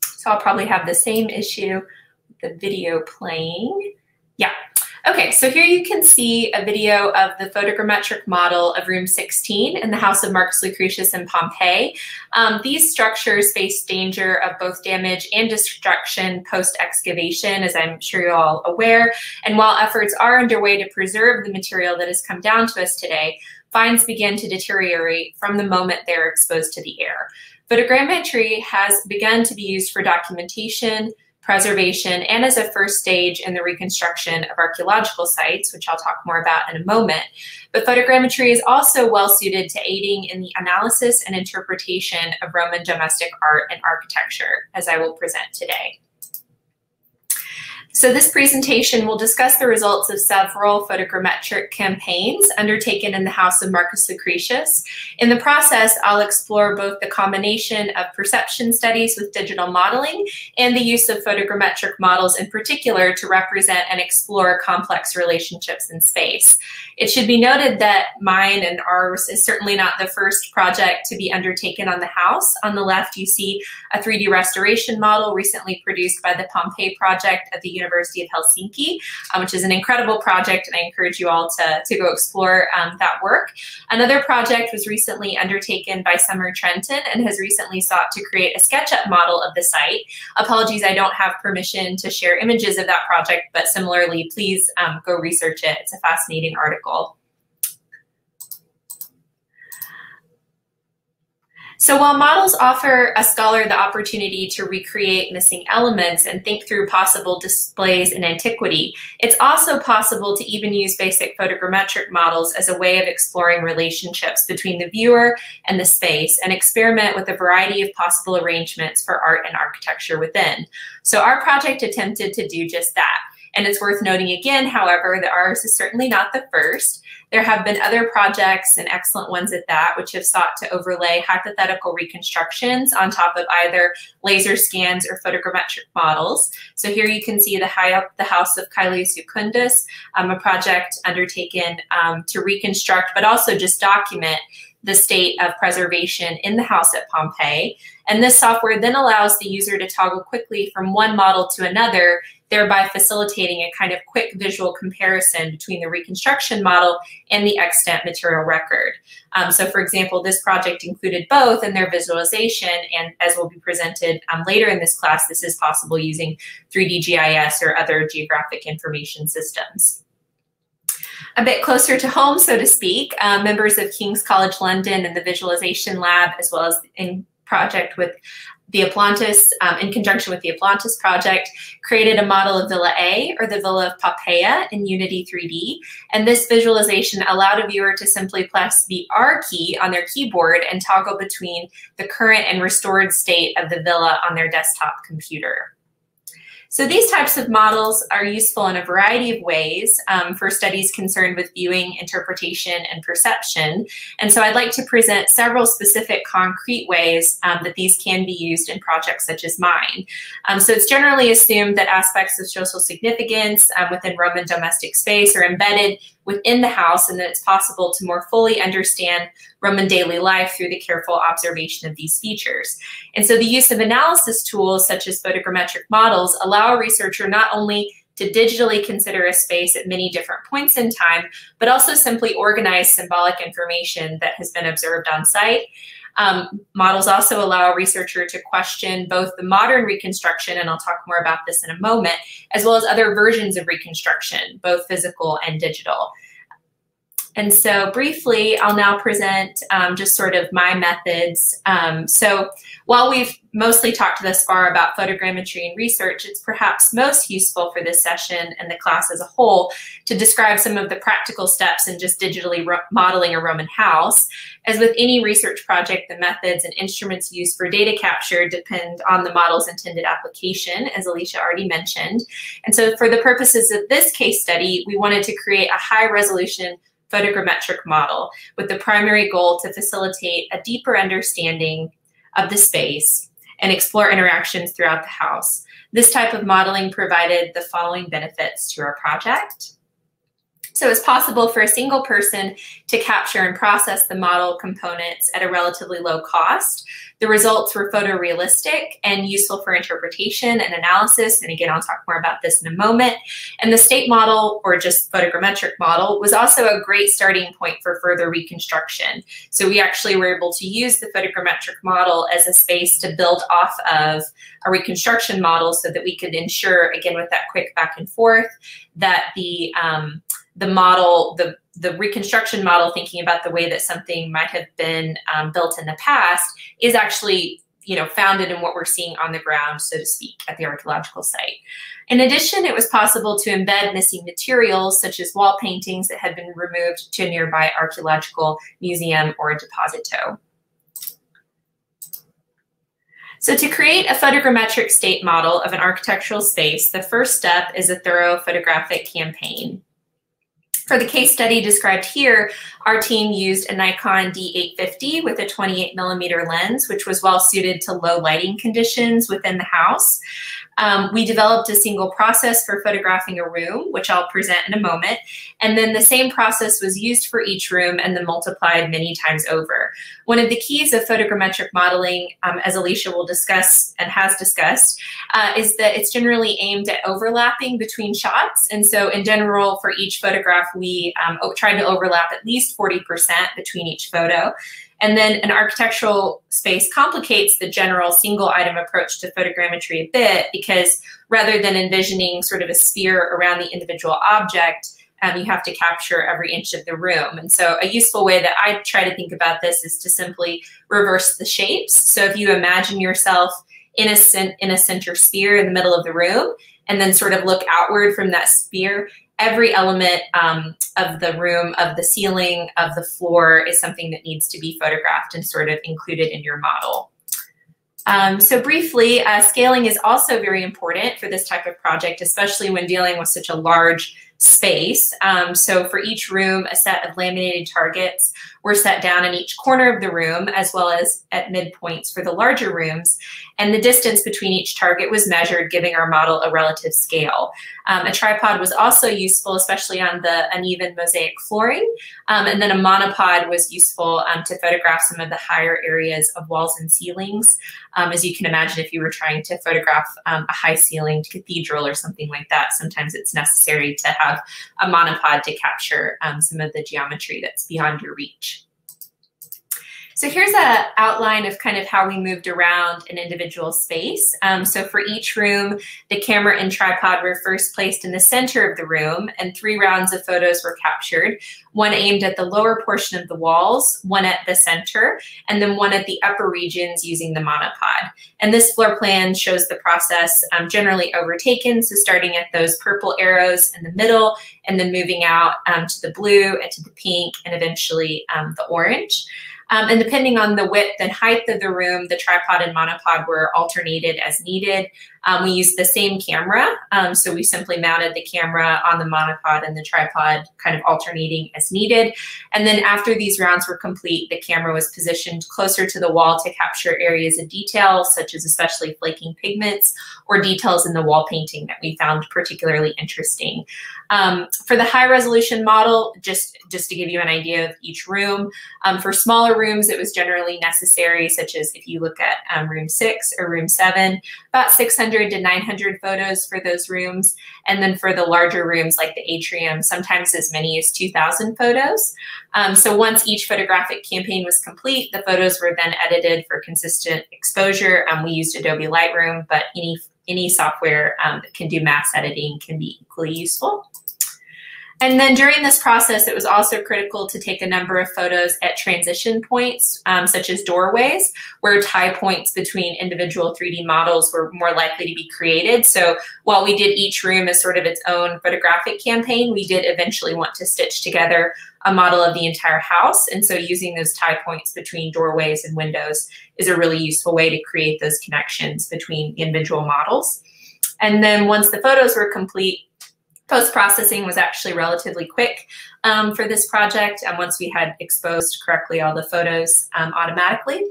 So I'll probably have the same issue with the video playing. Yeah, Okay, so here you can see a video of the photogrammetric model of room 16 in the house of Marcus Lucretius in Pompeii. Um, these structures face danger of both damage and destruction post-excavation, as I'm sure you're all aware. And while efforts are underway to preserve the material that has come down to us today, finds begin to deteriorate from the moment they're exposed to the air. Photogrammetry has begun to be used for documentation, preservation, and as a first stage in the reconstruction of archaeological sites, which I'll talk more about in a moment. But photogrammetry is also well suited to aiding in the analysis and interpretation of Roman domestic art and architecture, as I will present today. So this presentation will discuss the results of several photogrammetric campaigns undertaken in the house of Marcus Lucretius. In the process, I'll explore both the combination of perception studies with digital modeling and the use of photogrammetric models in particular to represent and explore complex relationships in space. It should be noted that mine and ours is certainly not the first project to be undertaken on the house. On the left, you see a 3D restoration model recently produced by the Pompeii project at the University of Helsinki, um, which is an incredible project, and I encourage you all to, to go explore um, that work. Another project was recently undertaken by Summer Trentin and has recently sought to create a SketchUp model of the site. Apologies, I don't have permission to share images of that project, but similarly, please um, go research it. It's a fascinating article. So while models offer a scholar the opportunity to recreate missing elements and think through possible displays in antiquity, it's also possible to even use basic photogrammetric models as a way of exploring relationships between the viewer and the space and experiment with a variety of possible arrangements for art and architecture within. So our project attempted to do just that. And it's worth noting again, however, that ours is certainly not the first. There have been other projects and excellent ones at that, which have sought to overlay hypothetical reconstructions on top of either laser scans or photogrammetric models. So here you can see the, high, up the house of Caecilius Jucundus, um, a project undertaken um, to reconstruct, but also just document the state of preservation in the house at Pompeii. And this software then allows the user to toggle quickly from one model to another, thereby facilitating a kind of quick visual comparison between the reconstruction model and the extant material record. Um, so for example, this project included both in their visualization, and as will be presented um, later in this class, this is possible using 3D GIS or other geographic information systems a bit closer to home, so to speak, uh, members of King's College London and the Visualization Lab, as well as in project with the Oplontis, um, in conjunction with the Oplontis project, created a model of Villa A, or the Villa of Poppaea, in Unity 3D. And this visualization allowed a viewer to simply press the R key on their keyboard and toggle between the current and restored state of the villa on their desktop computer. So these types of models are useful in a variety of ways um, for studies concerned with viewing, interpretation, and perception. And so I'd like to present several specific concrete ways um, that these can be used in projects such as mine. Um, so it's generally assumed that aspects of social significance um, within Roman domestic space are embedded within the house and that it's possible to more fully understand Roman daily life through the careful observation of these features. And so the use of analysis tools such as photogrammetric models allow a researcher not only to digitally consider a space at many different points in time, but also simply organize symbolic information that has been observed on site. Um, models also allow a researcher to question both the modern reconstruction, and I'll talk more about this in a moment, as well as other versions of reconstruction, both physical and digital. And so briefly, I'll now present um, just sort of my methods. Um, so while we've mostly talked thus far about photogrammetry and research, it's perhaps most useful for this session and the class as a whole to describe some of the practical steps in just digitally modeling a Roman house. As with any research project, the methods and instruments used for data capture depend on the model's intended application, as Alicia already mentioned. And so for the purposes of this case study, we wanted to create a high resolution photogrammetric model with the primary goal to facilitate a deeper understanding of the space and explore interactions throughout the house. This type of modeling provided the following benefits to our project. So it's possible for a single person to capture and process the model components at a relatively low cost. The results were photorealistic and useful for interpretation and analysis. And again, I'll talk more about this in a moment. And the state model, or just photogrammetric model, was also a great starting point for further reconstruction. So we actually were able to use the photogrammetric model as a space to build off of a reconstruction model so that we could ensure, again, with that quick back and forth, that the um, the model, the the reconstruction model, thinking about the way that something might have been um, built in the past, is actually you know founded in what we're seeing on the ground, so to speak, at the archaeological site. In addition, it was possible to embed missing materials such as wall paintings that had been removed to a nearby archaeological museum or deposito. So to create a photogrammetric state model of an architectural space, the first step is a thorough photographic campaign. For the case study described here, our team used a Nikon D850 with a 28 millimeter lens, which was well suited to low lighting conditions within the house. Um, we developed a single process for photographing a room, which I'll present in a moment. And then the same process was used for each room and then multiplied many times over. One of the keys of photogrammetric modeling, um, as Alicia will discuss and has discussed, uh, is that it's generally aimed at overlapping between shots. And so in general, for each photograph, we um, tried to overlap at least 40% between each photo. And then an architectural space complicates the general single item approach to photogrammetry a bit because rather than envisioning sort of a sphere around the individual object, um, you have to capture every inch of the room. And so a useful way that I try to think about this is to simply reverse the shapes. So if you imagine yourself in a, in a center sphere in the middle of the room, and then sort of look outward from that sphere, every element um, of the room, of the ceiling, of the floor is something that needs to be photographed and sort of included in your model. Um, so briefly, uh, scaling is also very important for this type of project, especially when dealing with such a large space. Um, so for each room, a set of laminated targets were set down in each corner of the room, as well as at midpoints for the larger rooms. And the distance between each target was measured, giving our model a relative scale. Um, a tripod was also useful, especially on the uneven mosaic flooring. Um, and then a monopod was useful um, to photograph some of the higher areas of walls and ceilings. Um, as you can imagine, if you were trying to photograph um, a high ceilinged cathedral or something like that, sometimes it's necessary to have a monopod to capture some of the geometry that's beyond your reach. So here's an outline of kind of how we moved around an individual space. Um, so for each room, the camera and tripod were first placed in the center of the room and three rounds of photos were captured, one aimed at the lower portion of the walls, one at the center, and then one at the upper regions using the monopod. And this floor plan shows the process um, generally overtaken, so starting at those purple arrows in the middle and then moving out um, to the blue and to the pink and eventually um, the orange. Um, and depending on the width and height of the room, the tripod and monopod were alternated as needed. Um, we used the same camera, um, so we simply mounted the camera on the monopod and the tripod kind of alternating as needed. And then after these rounds were complete, the camera was positioned closer to the wall to capture areas of detail, such as especially flaking pigments or details in the wall painting that we found particularly interesting. Um, for the high resolution model, just, just to give you an idea of each room, um, for smaller rooms, it was generally necessary, such as if you look at um, room six or room seven, about 600 to 900 photos for those rooms. And then for the larger rooms like the atrium, sometimes as many as 2,000 photos. Um, so once each photographic campaign was complete, the photos were then edited for consistent exposure. Um, we used Adobe Lightroom, but any any software um, that can do mass editing can be equally useful. And then during this process, it was also critical to take a number of photos at transition points, um, such as doorways, where tie points between individual 3D models were more likely to be created. So while we did each room as sort of its own photographic campaign, we did eventually want to stitch together a model of the entire house. And so using those tie points between doorways and windows is a really useful way to create those connections between individual models. And then once the photos were complete, Post-processing was actually relatively quick um, for this project and once we had exposed correctly all the photos um, automatically.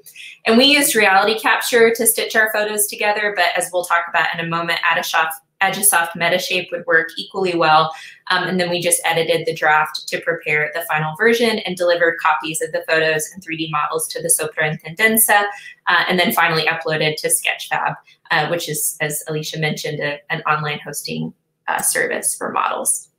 And we used RealityCapture to stitch our photos together, but as we'll talk about in a moment, Agisoft, Agisoft Metashape would work equally well. Um, and then we just edited the draft to prepare the final version and delivered copies of the photos and 3D models to the Soprintendenza, uh, and then finally uploaded to Sketchfab, uh, which is, as Alicia mentioned, a, an online hosting uh, service for models.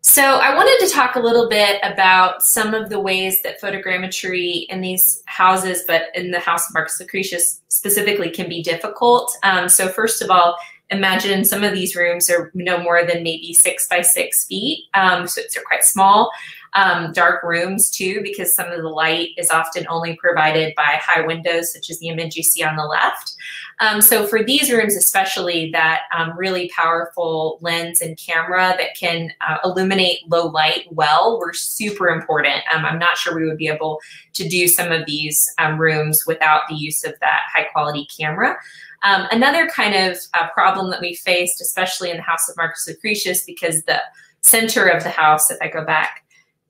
So I wanted to talk a little bit about some of the ways that photogrammetry in these houses, but in the house of Marcus Lucretius specifically, can be difficult. Um, so first of all, imagine some of these rooms are no more than maybe six by six feet, um, so they're quite small um, dark rooms too, because some of the light is often only provided by high windows, such as the image you see on the left. Um, so for these rooms, especially that um, really powerful lens and camera that can uh, illuminate low light well were super important. Um, I'm not sure we would be able to do some of these um, rooms without the use of that high quality camera. Um, another kind of uh, problem that we faced, especially in the house of Marcus Lucretius, because the center of the house, if I go back,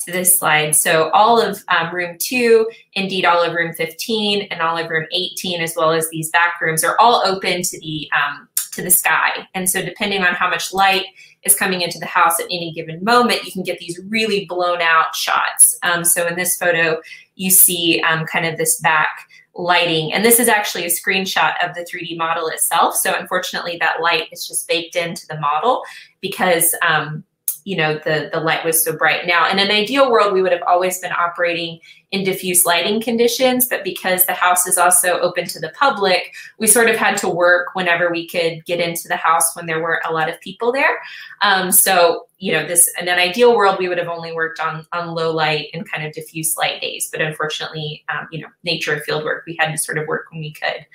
to this slide. So all of um, room two, indeed all of room 15 and all of room 18, as well as these back rooms are all open to the, um, to the sky. And so depending on how much light is coming into the house at any given moment, you can get these really blown out shots. Um, so in this photo, you see um, kind of this back lighting. And this is actually a screenshot of the 3D model itself. So unfortunately, that light is just baked into the model because um, you know, the, the light was so bright. Now, in an ideal world, we would have always been operating in diffuse lighting conditions, but because the house is also open to the public, we sort of had to work whenever we could get into the house when there weren't a lot of people there. Um, so, you know, this in an ideal world, we would have only worked on on low light and kind of diffuse light days. But unfortunately, um, you know, nature of field work, we had to sort of work when we could.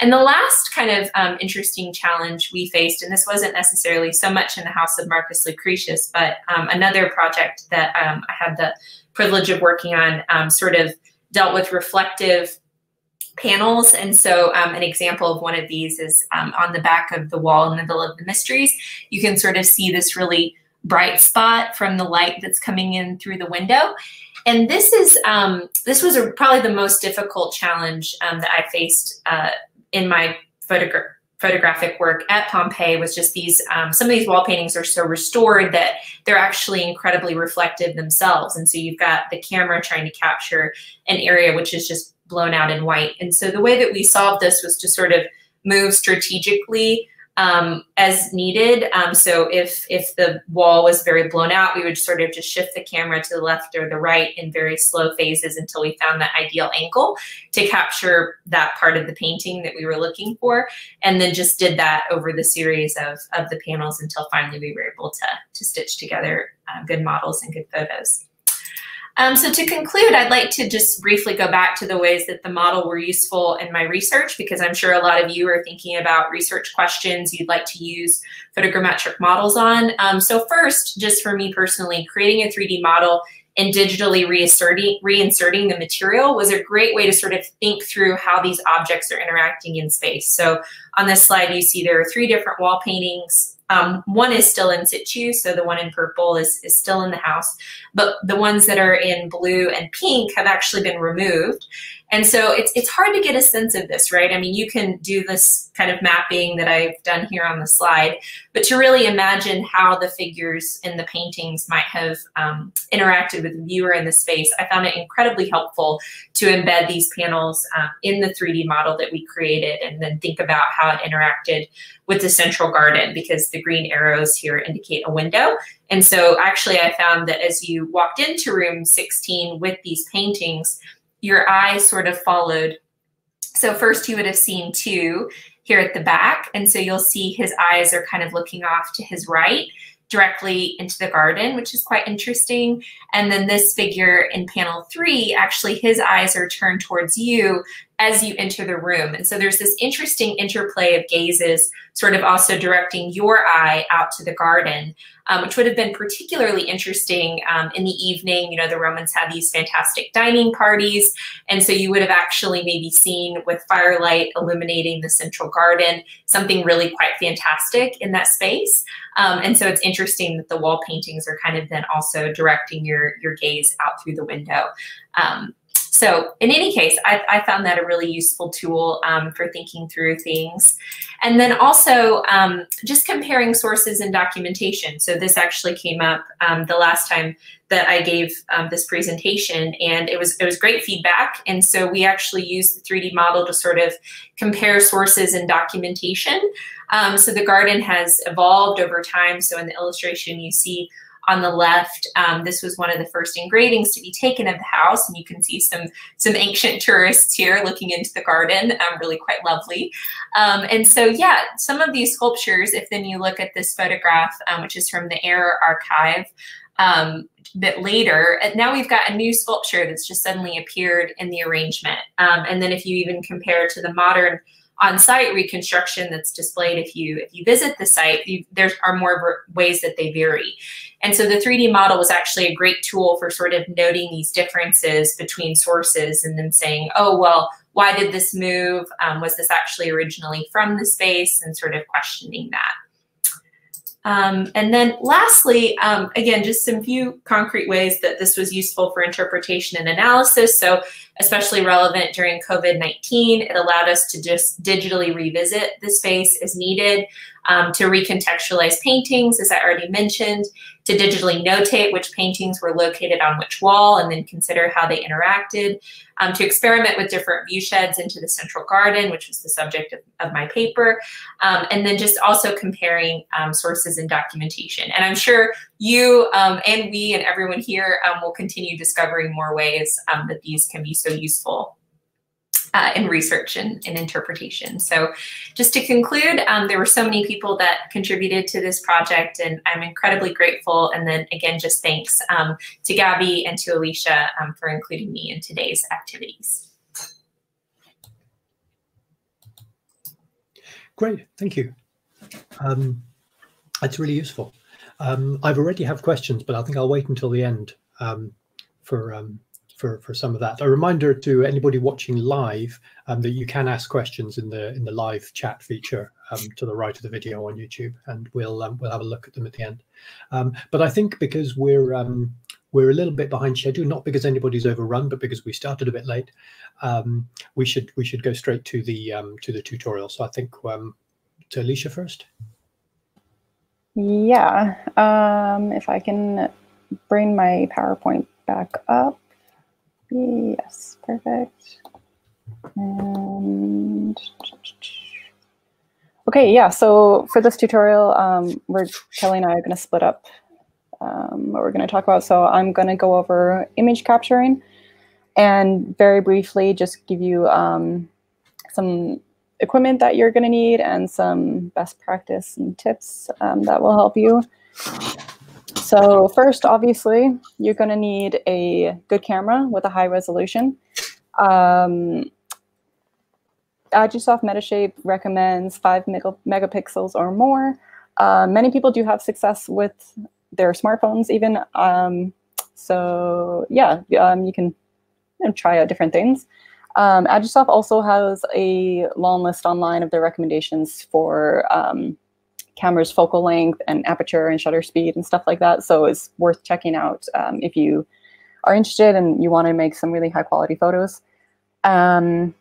And the last kind of um, interesting challenge we faced, and this wasn't necessarily so much in the house of Marcus Lucretius, but um, another project that um, I had the privilege of working on um, sort of dealt with reflective panels. And so um, an example of one of these is um, on the back of the wall in the Villa of the Mysteries. You can sort of see this really bright spot from the light that's coming in through the window. And this is um, this was a, probably the most difficult challenge um, that I faced uh, in my photogra photographic work at Pompeii was just these, um, some of these wall paintings are so restored that they're actually incredibly reflective themselves. And so you've got the camera trying to capture an area which is just blown out in white. And so the way that we solved this was to sort of move strategically um, as needed. Um, so if if the wall was very blown out, we would sort of just shift the camera to the left or the right in very slow phases until we found that ideal angle to capture that part of the painting that we were looking for, and then just did that over the series of of the panels until finally we were able to to stitch together uh, good models and good photos. Um, so to conclude, I'd like to just briefly go back to the ways that the model were useful in my research, because I'm sure a lot of you are thinking about research questions you'd like to use photogrammetric models on. Um, so first, just for me personally, creating a 3D model and digitally reinserting, reinserting the material was a great way to sort of think through how these objects are interacting in space. So on this slide, you see there are three different wall paintings um, one is still in situ, so the one in purple is, is still in the house, but the ones that are in blue and pink have actually been removed. And so it's, it's hard to get a sense of this, right? I mean, you can do this kind of mapping that I've done here on the slide, but to really imagine how the figures in the paintings might have um, interacted with the viewer in the space, I found it incredibly helpful to embed these panels um, in the 3D model that we created and then think about how it interacted with the central garden because the green arrows here indicate a window. And so actually I found that as you walked into room 16 with these paintings, your eye sort of followed. So first you would have seen two here at the back. And so you'll see his eyes are kind of looking off to his right directly into the garden, which is quite interesting. And then this figure in panel three, actually his eyes are turned towards you as you enter the room. And so there's this interesting interplay of gazes, sort of also directing your eye out to the garden, um, which would have been particularly interesting um, in the evening. You know, the Romans had these fantastic dining parties. And so you would have actually maybe seen with firelight illuminating the central garden, something really quite fantastic in that space. Um, and so it's interesting that the wall paintings are kind of then also directing your, your gaze out through the window. Um, so in any case, I, I, found that a really useful tool um, for thinking through things. And then also um, just comparing sources and documentation. So this actually came up um, the last time that I gave um, this presentation and it was, it was great feedback. And so we actually used the 3D model to sort of compare sources and documentation. Um, so the garden has evolved over time. So in the illustration you see on the left, um, this was one of the first engravings to be taken of the house, and you can see some some ancient tourists here looking into the garden, um, really quite lovely. Um, and so, yeah, some of these sculptures, if then you look at this photograph, um, which is from the Air Archive, um, a bit later, now we've got a new sculpture that's just suddenly appeared in the arrangement. Um, and then if you even compare to the modern on-site reconstruction that's displayed if you if you visit the site you, there are more ways that they vary. And so the 3d model was actually a great tool for sort of noting these differences between sources and then saying oh well why did this move? Um, was this actually originally from the space? And sort of questioning that. Um, and then lastly, um, again, just some few concrete ways that this was useful for interpretation and analysis. So especially relevant during COVID-19, it allowed us to just digitally revisit the space as needed um, to recontextualize paintings, as I already mentioned, to digitally notate which paintings were located on which wall and then consider how they interacted, um, to experiment with different view sheds into the central garden, which was the subject of, of my paper, um, and then just also comparing um, sources and documentation. And I'm sure you um, and we and everyone here um, will continue discovering more ways that these can be so useful uh, in research and, and, interpretation. So just to conclude, um, there were so many people that contributed to this project and I'm incredibly grateful. And then again, just thanks um, to Gabby and to Alicia um, for including me in today's activities. Great, thank you. Um, that's really useful. Um, I've already have questions, but I think I'll wait until the end um, for for, for some of that. A reminder to anybody watching live um, that you can ask questions in the in the live chat feature um, to the right of the video on YouTube, and we'll um, we'll have a look at them at the end. Um, but I think because we're um, we're a little bit behind schedule, not because anybody's overrun, but because we started a bit late. Um, we should we should go straight to the to the tutorial. So I think to Alicia first. Yeah, if I can bring my PowerPoint back up. Yes, perfect. And okay, yeah. So for this tutorial, um, we're Kelly and I are going to split up um, what we're going to talk about. So I'm going to go over image capturing, and very briefly, just give you um, some equipment that you're going to need and some best practice and tips um, that will help you. So first, obviously, you're going to need a good camera with a high resolution. Um, Agisoft Metashape recommends 5 megapixels or more. Uh, many people do have success with their smartphones even. Um, so yeah, um, you can you know, try out different things. Um, Agisoft also has a long list online of their recommendations for um, camera's focal length and aperture and shutter speed and stuff like that. So it's worth checking out um, if you are interested and you want to make some really high quality photos. Um,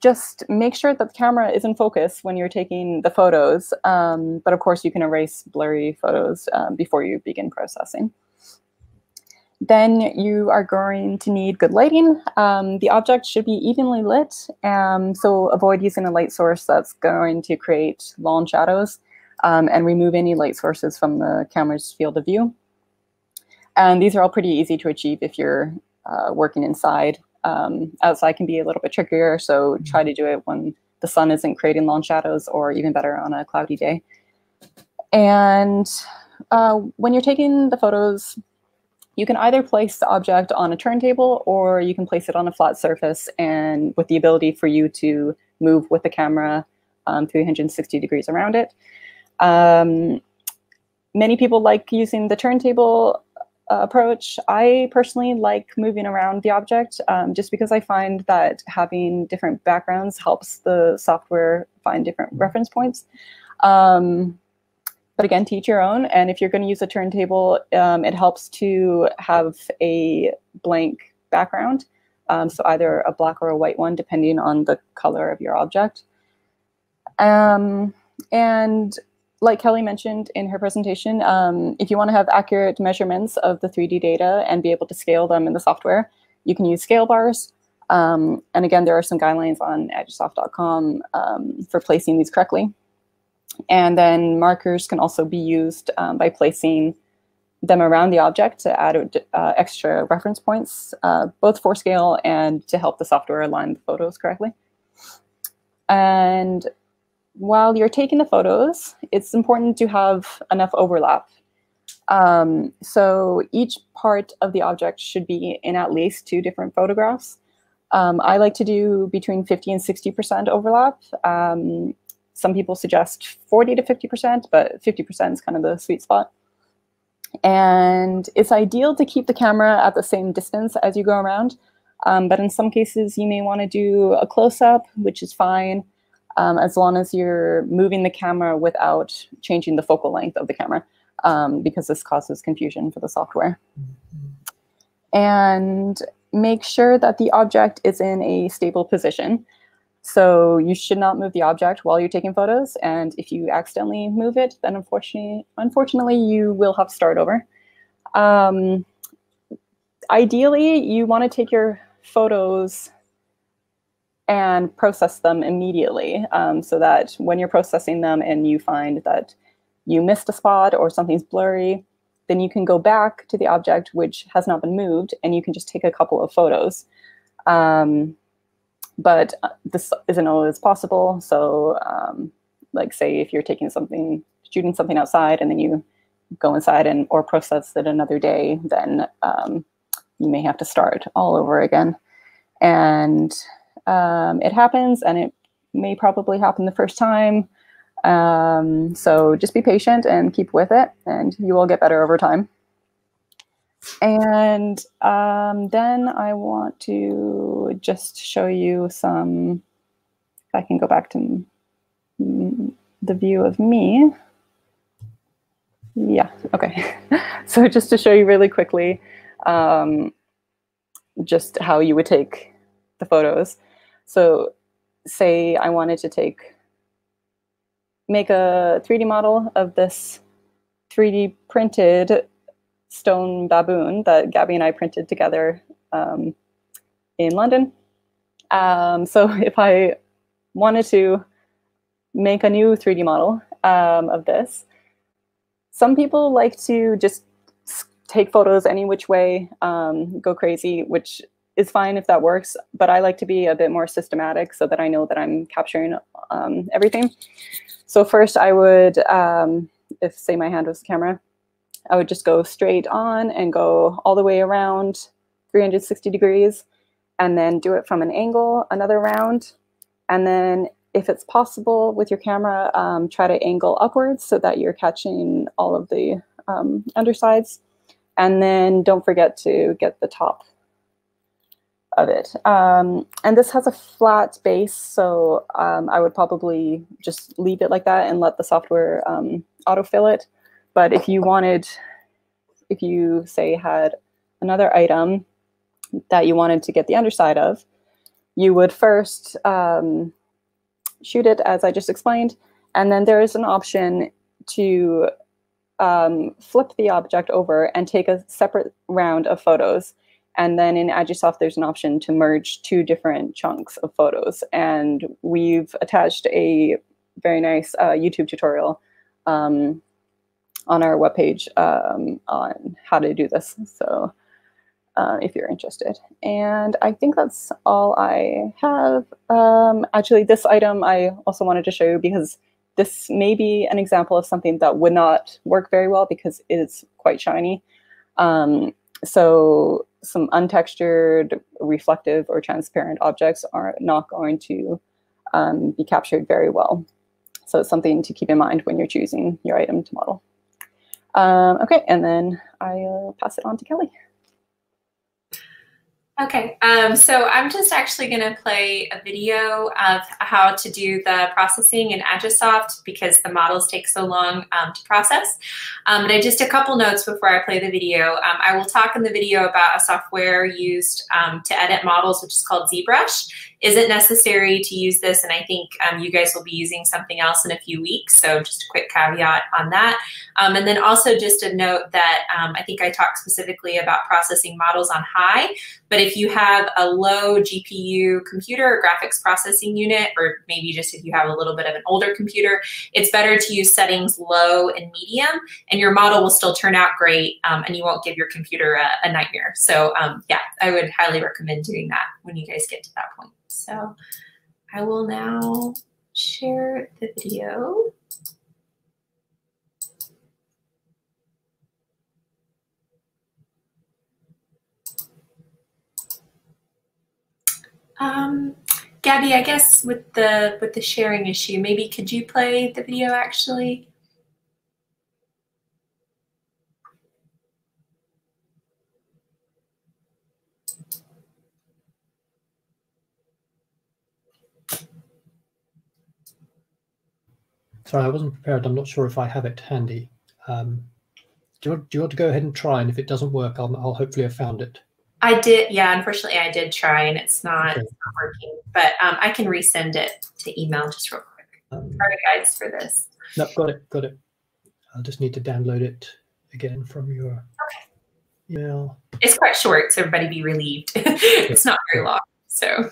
just make sure that the camera is in focus when you're taking the photos. Um, but of course, you can erase blurry photos um, before you begin processing. Then you are going to need good lighting. Um, the object should be evenly lit, um, so avoid using a light source that's going to create long shadows um, and remove any light sources from the camera's field of view. And these are all pretty easy to achieve if you're uh, working inside. Um, outside can be a little bit trickier, so try to do it when the sun isn't creating long shadows or even better on a cloudy day. And uh, when you're taking the photos, you can either place the object on a turntable or you can place it on a flat surface and with the ability for you to move with the camera um, 360 degrees around it. Um, many people like using the turntable uh, approach. I personally like moving around the object um, just because I find that having different backgrounds helps the software find different mm-hmm. reference points. Um, but again, teach your own. And if you're going to use a turntable, um, it helps to have a blank background. Um, so either a black or a white one, depending on the color of your object. Um, and like Kelly mentioned in her presentation, um, if you want to have accurate measurements of the 3D data and be able to scale them in the software, you can use scale bars. Um, and again, there are some guidelines on agisoft.com um, for placing these correctly. And then markers can also be used um, by placing them around the object to add uh, extra reference points, uh, both for scale and to help the software align the photos correctly. And while you're taking the photos, it's important to have enough overlap. Um, so each part of the object should be in at least two different photographs. Um, I like to do between 50 and 60% overlap. Um, some people suggest 40 to 50%, but 50% is kind of the sweet spot. And it's ideal to keep the camera at the same distance as you go around. Um, but in some cases, you may want to do a close-up, which is fine um, as long as you're moving the camera without changing the focal length of the camera, um, because this causes confusion for the software. And make sure that the object is in a stable position. So you should not move the object while you're taking photos. And if you accidentally move it, then unfortunately, unfortunately you will have to start over. Um, ideally, you want to take your photos and process them immediately um, so that when you're processing them and you find that you missed a spot or something's blurry, then you can go back to the object which has not been moved and you can just take a couple of photos. Um, but uh, this isn't always possible. So um, like say if you're taking something, shooting something outside and then you go inside and or process it another day, then um, you may have to start all over again. And um, it happens and it may probably happen the first time. Um, so just be patient and keep with it and you will get better over time. and um, then I want to just show you some, if I can go back to the view of me. Yeah, okay. so just to show you really quickly, um, just how you would take the photos. So say I wanted to take, make a 3D model of this 3D printed stone baboon that Gabby and I printed together um, in London. Um, so if I wanted to make a new 3D model um, of this, some people like to just take photos any which way, um, go crazy, which is fine if that works. But I like to be a bit more systematic so that I know that I'm capturing um, everything. So first I would, um, if say my hand was the camera, I would just go straight on and go all the way around 360 degrees and then do it from an angle another round. And then if it's possible with your camera, um, try to angle upwards so that you're catching all of the um, undersides. And then don't forget to get the top of it. Um, and this has a flat base, so um, I would probably just leave it like that and let the software um, autofill it. But if you wanted, if you say had another item that you wanted to get the underside of, you would first um, shoot it as I just explained, and then there is an option to um, flip the object over and take a separate round of photos. And then in Agisoft, there's an option to merge two different chunks of photos. And we've attached a very nice uh, YouTube tutorial um, on our webpage um, on how to do this. So uh, if you're interested. And I think that's all I have. Um, actually, this item I also wanted to show you because this may be an example of something that would not work very well because it is quite shiny. Um, so some untextured, reflective, or transparent objects are not going to um, be captured very well. So it's something to keep in mind when you're choosing your item to model. Um, okay, and then I'll pass it on to Kelly. Okay, um, so I'm just actually going to play a video of how to do the processing in Agisoft because the models take so long um, to process. Um, but just a couple notes before I play the video. Um, I will talk in the video about a software used um, to edit models, which is called ZBrush isn't necessary to use this, and I think um, you guys will be using something else in a few weeks. So just a quick caveat on that. And then also just a note that I think I talked specifically about processing models on high, but if you have a low GPU computer or graphics processing unit, or maybe just if you have a little bit of an older computer, it's better to use settings low and medium, and your model will still turn out great, um, and you won't give your computer a, a nightmare. So um, yeah, I would highly recommend doing that when you guys get to that point. So I will now share the video. Um, Gabby, I guess with the with the sharing issue, maybe could you play the video actually? Sorry, I wasn't prepared. I'm not sure if I have it handy. Um, do, you want, do you want to go ahead and try? And if it doesn't work, I'll, I'll hopefully have found it. I did. Yeah, unfortunately, I did try and it's not, okay. it's not working. But um, I can resend it to email just real quick. Um, Sorry, guys, for this. No, got it. Got it. I'll just need to download it again from your okay. email. It's quite short, so everybody be relieved. it's not very long. So.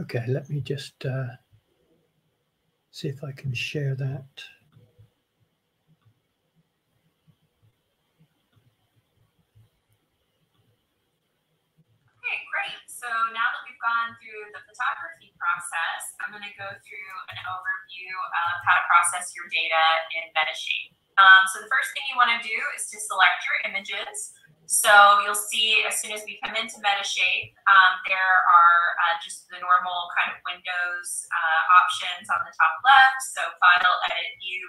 Okay, let me just uh, see if I can share that. Okay, great. So now that we've gone through the photography process, I'm going to go through an overview of how to process your data in Metashape. Um, so the first thing you want to do is to select your images. So you'll see as soon as we come into Metashape, um, there are uh, just the normal kind of Windows uh, options on the top left. So file, edit, view,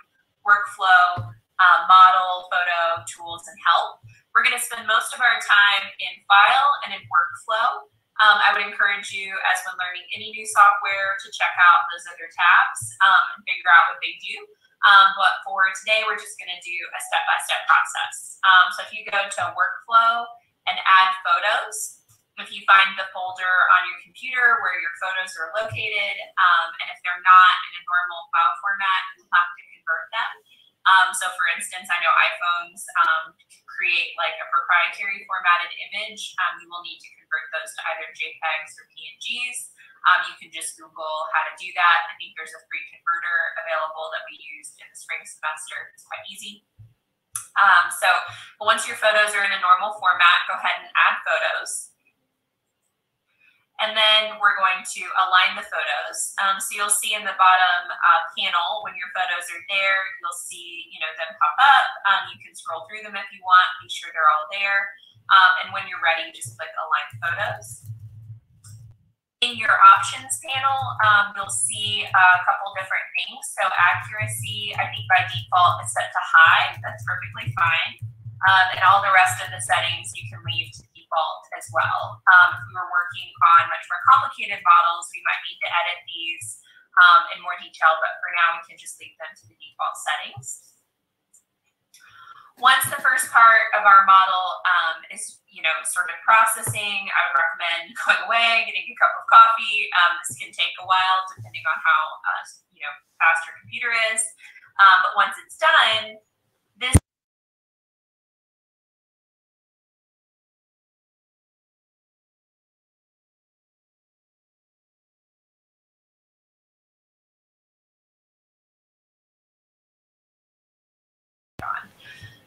workflow, uh, model, photo, tools, and help. We're going to spend most of our time in file and in workflow. Um, I would encourage you, as when learning any new software, to check out those other tabs um, and figure out what they do. Um, but for today, we're just going to do a step-by-step process. Um, so if you go to workflow and add photos, if you find the folder on your computer where your photos are located, um, and if they're not in a normal file format, you'll have to convert them. Um, so for instance, I know iPhones um, create like a proprietary formatted image. Um, you will need to convert those to either JPEGs or PNGs. Um, you can just Google how to do that. I think there's a free converter available that we used in the spring semester. It's quite easy. Um, so once your photos are in a normal format, go ahead and add photos. And then we're going to align the photos. Um, so you'll see in the bottom uh, panel, when your photos are there, you'll see you know them pop up. Um, you can scroll through them if you want, be sure they're all there. Um, and when you're ready, just click Align Photos. In your options panel, um, you'll see a couple different things. So accuracy, I think by default is set to high. That's perfectly fine. Um, and all the rest of the settings you can leave to default as well. Um, if we were working on much more complicated models, we might need to edit these um, in more detail, but for now we can just leave them to the default settings. Once the first part of our model um, is, you know, sort of processing, I would recommend going away, getting a cup of coffee. Um, this can take a while depending on how, uh, you know, fast your computer is. Um, but once it's done,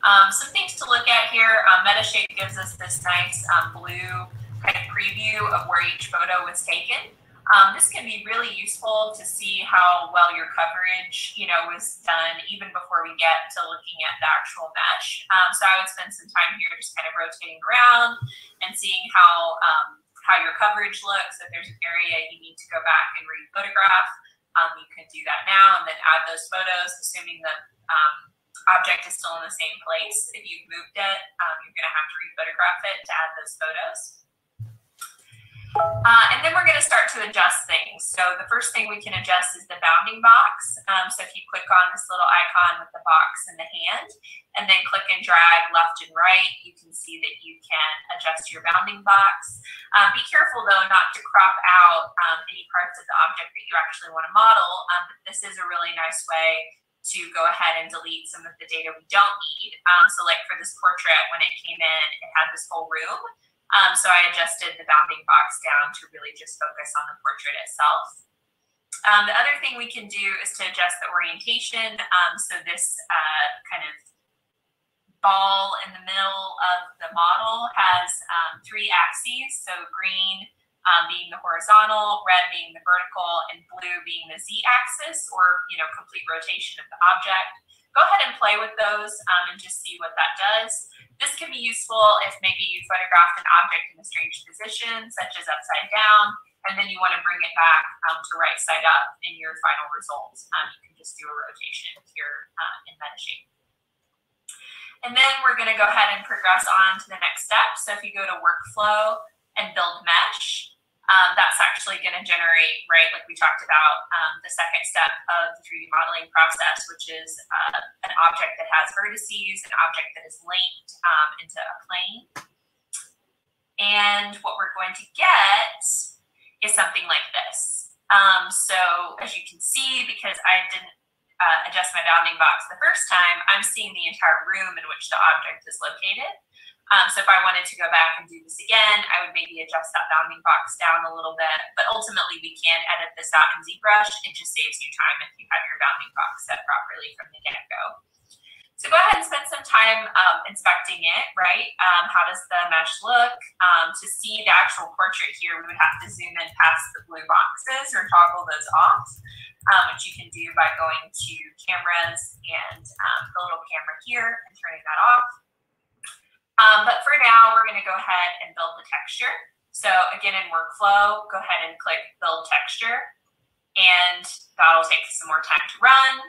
Um, some things to look at here, um, Metashape gives us this nice um, blue kind of preview of where each photo was taken. Um, this can be really useful to see how well your coverage, you know, was done even before we get to looking at the actual mesh. Um, so I would spend some time here just kind of rotating around and seeing how um, how your coverage looks. If there's an area you need to go back and re-photograph, um, you can do that now and then add those photos, assuming that um, object is still in the same place. If you've moved it, um, you're going to have to re-photograph it to add those photos. Uh, and then we're going to start to adjust things. So the first thing we can adjust is the bounding box. Um, so if you click on this little icon with the box in the hand, and then click and drag left and right, you can see that you can adjust your bounding box. Um, be careful though not to crop out um, any parts of the object that you actually want to model, um, but this is a really nice way to go ahead and delete some of the data we don't need. Um, so like for this portrait, when it came in, it had this whole room. Um, so I adjusted the bounding box down to really just focus on the portrait itself. Um, the other thing we can do is to adjust the orientation. Um, so this uh, kind of ball in the middle of the model has um, three axes. So green, um, being the horizontal, red being the vertical, and blue being the z-axis or you know complete rotation of the object. Go ahead and play with those um, and just see what that does. This can be useful if maybe you photographed an object in a strange position, such as upside down, and then you want to bring it back um, to right side up in your final result. Um, you can just do a rotation here uh, in Metashape. And then we're going to go ahead and progress on to the next step. So if you go to workflow and build mesh, um, that's actually going to generate, right, like we talked about, um, the second step of the 3D modeling process, which is uh, an object that has vertices, an object that is linked um, into a plane. And what we're going to get is something like this. Um, so as you can see, because I didn't uh, adjust my bounding box the first time, I'm seeing the entire room in which the object is located. Um, so if I wanted to go back and do this again, I would maybe adjust that bounding box down a little bit. But ultimately, we can edit this out in ZBrush. It just saves you time if you have your bounding box set properly from the get-go. So go ahead and spend some time um, inspecting it, right? Um, how does the mesh look? Um, to see the actual portrait here, we would have to zoom in past the blue boxes or toggle those off, um, which you can do by going to cameras and um, the little camera here and turning that off. Um, but for now, we're going to go ahead and build the texture. So again, in workflow, go ahead and click build texture and that'll take some more time to run.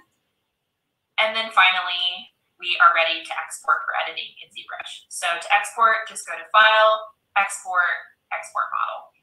And then finally, we are ready to export for editing in ZBrush. So to export, just go to File, Export, Export Model.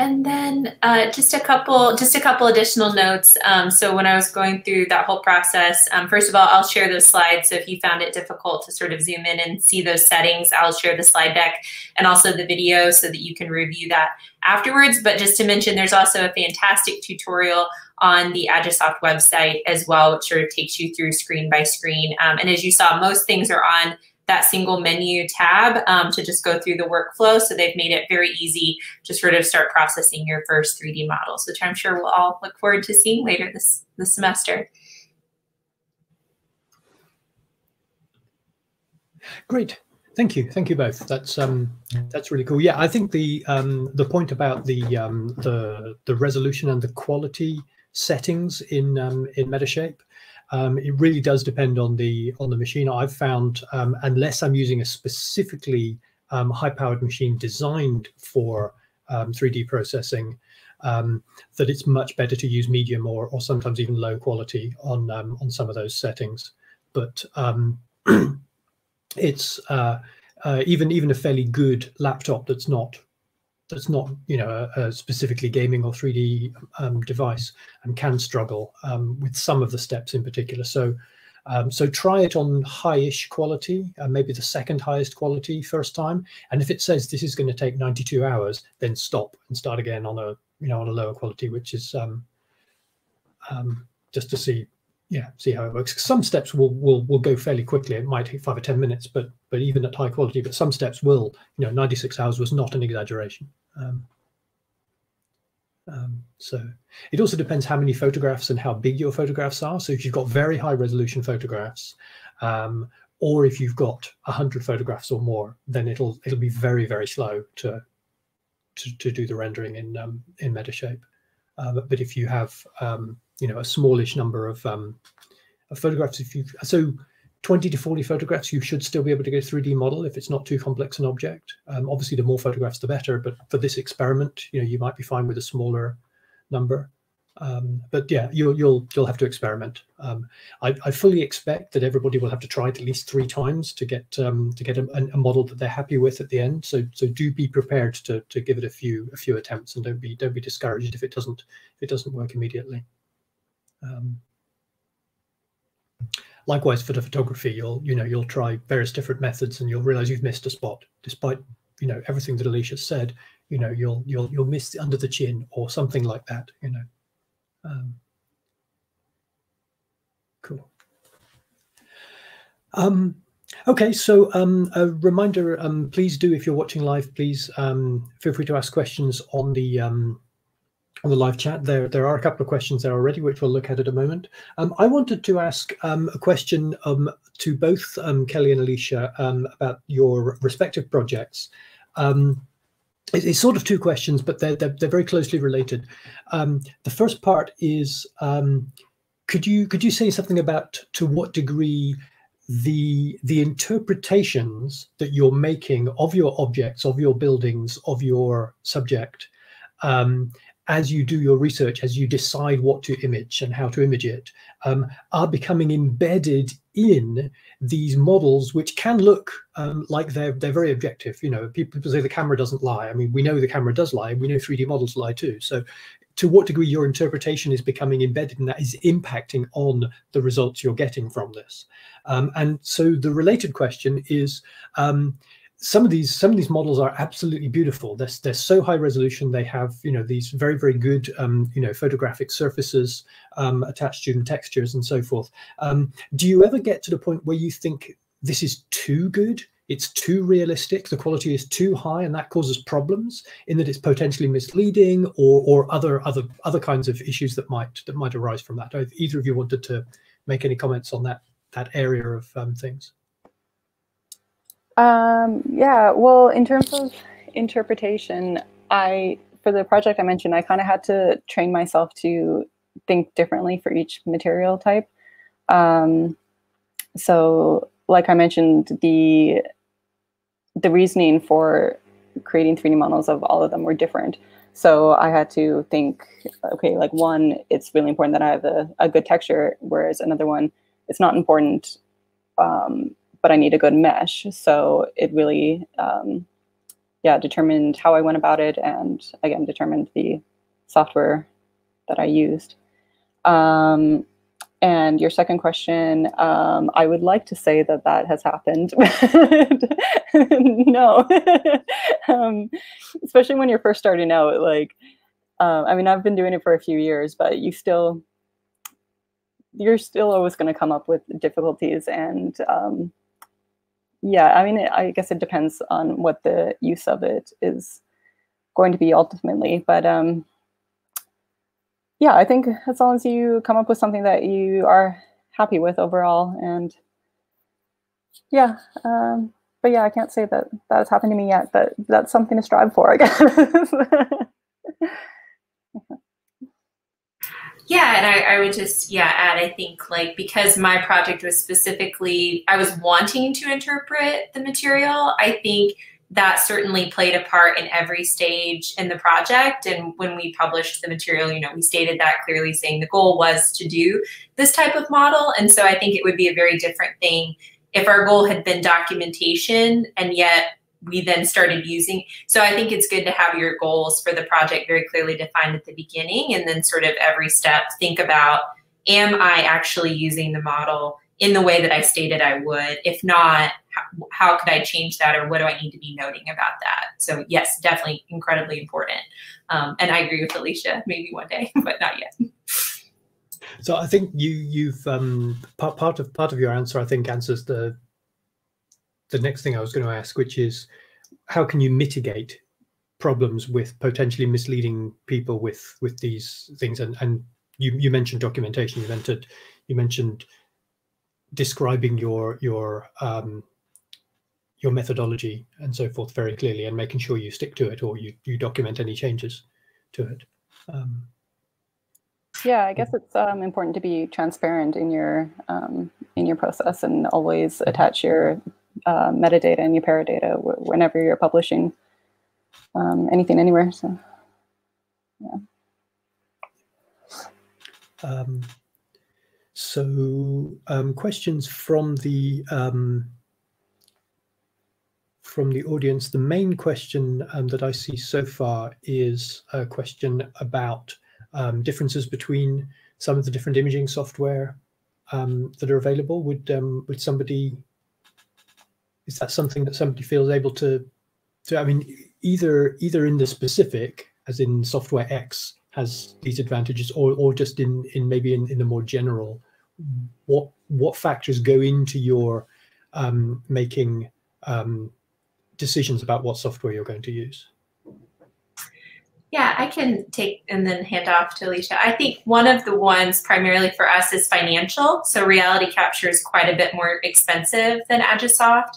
And then uh, just a couple, just a couple additional notes. Um, so when I was going through that whole process, um, first of all, I'll share those slides. So if you found it difficult to sort of zoom in and see those settings, I'll share the slide deck and also the video so that you can review that afterwards. But just to mention, there's also a fantastic tutorial on the Agisoft website as well, which sort of takes you through screen by screen. Um, and as you saw, most things are on that single menu tab um, to just go through the workflow. So they've made it very easy to sort of start processing your first 3D models, which I'm sure we'll all look forward to seeing later this, this semester. Great. Thank you. Thank you both. That's um that's really cool. Yeah, I think the um the point about the um the the resolution and the quality settings in um in Metashape um, it really does depend on the on the machine. I've found um, unless I'm using a specifically um, high-powered machine designed for 3D um, processing, um, that it's much better to use medium or or sometimes even low quality on um, on some of those settings. But it's uh, uh, even even a fairly good laptop that's not that's not you know a, a specifically gaming or 3D um, device and can struggle um, with some of the steps in particular. So um, so try it on high-ish quality, uh, maybe the second highest quality first time. And if it says this is going to take 92 hours, then stop and start again on a you know on a lower quality, which is um, um, just to see yeah see how it works some steps will will will go fairly quickly it might take five or ten minutes but but even at high quality but some steps will you know 96 hours was not an exaggeration um, um, so it also depends how many photographs and how big your photographs are. So if you've got very high resolution photographs, um, or if you've got 100 photographs or more, then it'll it'll be very very slow to to, to do the rendering in um, in Metashape. Uh, but, but if you have um, you know a smallish number of, um, of photographs, if you so 20 to 40 photographs, you should still be able to get a 3D model if it's not too complex an object. Um, obviously, the more photographs, the better. But for this experiment, you know, you might be fine with a smaller number. Um, but yeah, you'll you'll you'll have to experiment. Um, I, I, fully expect that everybody will have to try it at least three times to get um, to get a, a, model that they're happy with at the end. So so do be prepared to to give it a few a few attempts and don't be don't be discouraged if it doesn't if it doesn't work immediately. Um, likewise for the photography you'll you know you'll try various different methods and you'll realize you've missed a spot. Despite you know everything that alicia said you know you'll you'll you'll miss under the chin or something like that you know. Um, cool. Um okay so um a reminder um please do if you're watching live please um feel free to ask questions on the um on the live chat. There, there are a couple of questions there already, which we'll look at at a moment. Um, I wanted to ask um, a question um, to both um, Kelly and Alicia um, about your respective projects. Um, it, it's sort of two questions, but they're, they're, they're very closely related. the first part is, could you could you say something about to what degree the the interpretations that you're making of your objects, of your buildings, of your subject, um, as you do your research, as you decide what to image and how to image it, um, are becoming embedded in these models, which can look um, like they're they're very objective. You know, people, say the camera doesn't lie. I mean, we know the camera does lie. We know 3D models lie too. So, to what degree your interpretation is becoming embedded in that is impacting on the results you're getting from this. Um, and so, the related question is um, some of these some of these models are absolutely beautiful. They're, they're so high resolution. They have you know these very very good um, you know photographic surfaces um, attached to them, textures and so forth. Um, do you ever get to the point where you think this is too good? It's too realistic. The quality is too high, and that causes problems in that it's potentially misleading or or other other other kinds of issues that might that might arise from that. Either of you wanted to make any comments on that that area of um, things? Um, yeah, well, in terms of interpretation, I for the project I mentioned, I kind of had to train myself to think differently for each material type. Um, so, like I mentioned, the the reasoning for creating 3D models of all of them were different. So I had to think, okay, like one, it's really important that I have a, a good texture, whereas another one, it's not important, um, but I need a good mesh. So it really, um, yeah, determined how I went about it and again, determined the software that I used. Um, and your second question, um, I would like to say that that has happened. no, um, especially when you're first starting out. Like, uh, I mean, I've been doing it for a few years, but you still, you're still always going to come up with difficulties. And um, yeah, I mean, I guess it depends on what the use of it is going to be ultimately. But um, yeah, I think as long as you come up with something that you are happy with overall, and yeah, um, but yeah, I can't say that that's happened to me yet, but that's something to strive for, I guess. yeah, and I, I would just yeah add I think like because my project was specifically I was wanting to interpret the material, I think that certainly played a part in every stage in the project. And when we published the material, you know, we stated that clearly saying the goal was to do this type of model. And so I think it would be a very different thing if our goal had been documentation and yet we then started using. So I think it's good to have your goals for the project very clearly defined at the beginning and then sort of every step think about, am I actually using the model in the way that I stated I would? If not, how, how could I change that or what do I need to be noting about that? So yes, definitely incredibly important. Um, and I agree with Alicia, maybe one day, but not yet. So I think you you've um, part part of part of your answer I think answers the the next thing I was going to ask, which is how can you mitigate problems with potentially misleading people with with these things and and you you mentioned documentation you mentioned you mentioned describing your your um, your methodology and so forth very clearly and making sure you stick to it or you, you document any changes to it. Um, yeah, I guess it's um, important to be transparent in your um, in your process and always attach your uh, metadata and your paradata whenever you're publishing um, anything anywhere. So, yeah. Um, so, um, questions from the um, from the audience. The main question um, that I see so far is a question about um, differences between some of the different imaging software that are available. Would would somebody is that something that somebody feels able to to I mean either either in the specific as in software X has these advantages or or just in in maybe in, in the more general what what factors go into your um, making um, decisions about what software you're going to use? Yeah, I can take and then hand off to Alicia. I think one of the ones primarily for us is financial. So RealityCapture is quite a bit more expensive than Agisoft.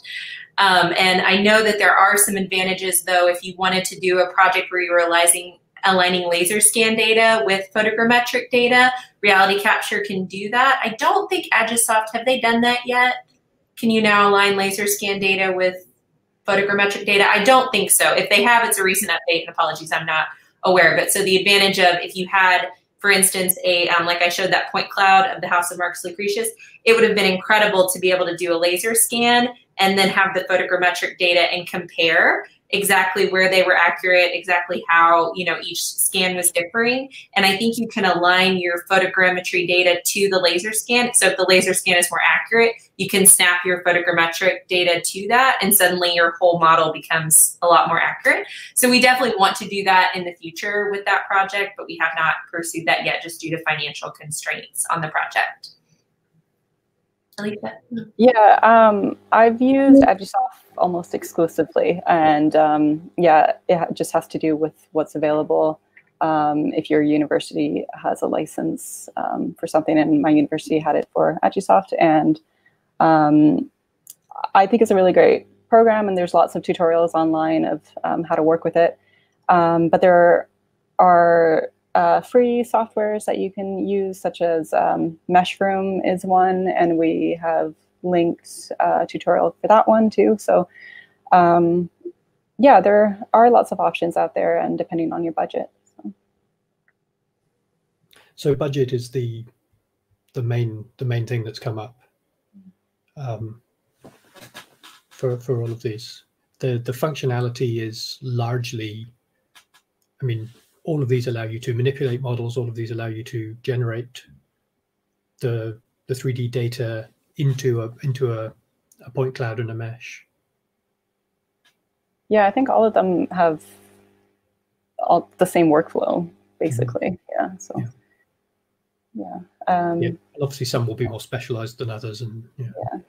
Um, and I know that there are some advantages though if you wanted to do a project where you were aligning, aligning laser scan data with photogrammetric data, RealityCapture can do that. I don't think Agisoft, have they done that yet? Can you now align laser scan data with photogrammetric data? I don't think so. If they have, it's a recent update, and apologies, I'm not aware of it. So the advantage of if you had, for instance, a um, like I showed that point cloud of the House of Marcus Lucretius, it would have been incredible to be able to do a laser scan and then have the photogrammetric data and compare exactly where they were accurate, exactly how you know each scan was differing. And I think you can align your photogrammetry data to the laser scan. So if the laser scan is more accurate, you can snap your photogrammetric data to that, and suddenly your whole model becomes a lot more accurate. So we definitely want to do that in the future with that project, but we have not pursued that yet just due to financial constraints on the project. Yeah, um, I've used Agisoft almost exclusively. And um, yeah, it just has to do with what's available. Um, if your university has a license um, for something, and my university had it for Agisoft, and um, I think it's a really great program, and there's lots of tutorials online of um, how to work with it. But there are uh, free softwares that you can use, such as um, Meshroom is one, and we have linked a tutorial for that one too. So um, yeah, there are lots of options out there, and depending on your budget. So. so budget is the the main the main thing that's come up um, for for all of these. The the functionality is largely, I mean, all of these allow you to manipulate models. All of these allow you to generate the the 3D data into a into a, a point cloud and a mesh. Yeah, I think all of them have all the same workflow, basically. Mm -hmm. Yeah. So. Yeah. Yeah. Um, yeah. Obviously, some will be more specialized than others, and yeah. yeah.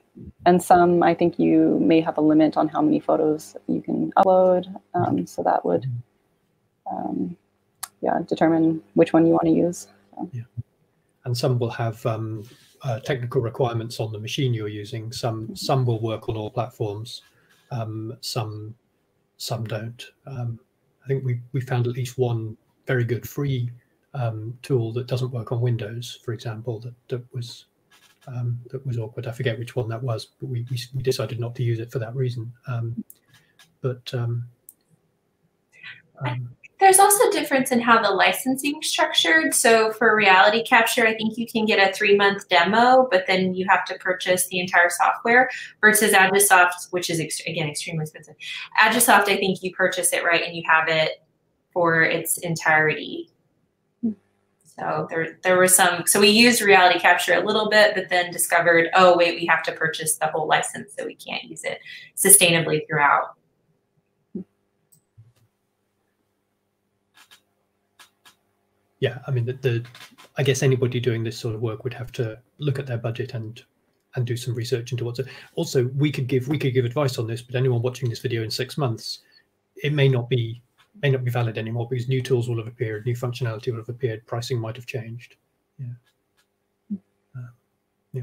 And some, I think, you may have a limit on how many photos you can upload. Um, so that would, mm-hmm. um, yeah, determine which one you want to use. So. Yeah. And some will have um, uh, technical requirements on the machine you're using. Some mm-hmm. some will work on all platforms. Um, some some don't. Um, I think we we found at least one very good free um, tool that doesn't work on Windows, for example, that, that was um, that was awkward. I forget which one that was, but we, we, we decided not to use it for that reason. Um, but um, um, there's also a difference in how the licensing structured. So for RealityCapture, I think you can get a three month demo, but then you have to purchase the entire software versus Agisoft, which is ex again extremely expensive. Agisoft, I think you purchase it right and you have it for its entirety. So there, there was some, so we used RealityCapture a little bit, but then discovered, oh, wait, we have to purchase the whole license, so we can't use it sustainably throughout. Yeah, I mean, the, the I guess anybody doing this sort of work would have to look at their budget and and do some research into what's it. Also, we could give we could give advice on this, but anyone watching this video in six months, it may not be may not be valid anymore because new tools will have appeared, new functionality will have appeared, pricing might have changed. Yeah. Uh, yeah.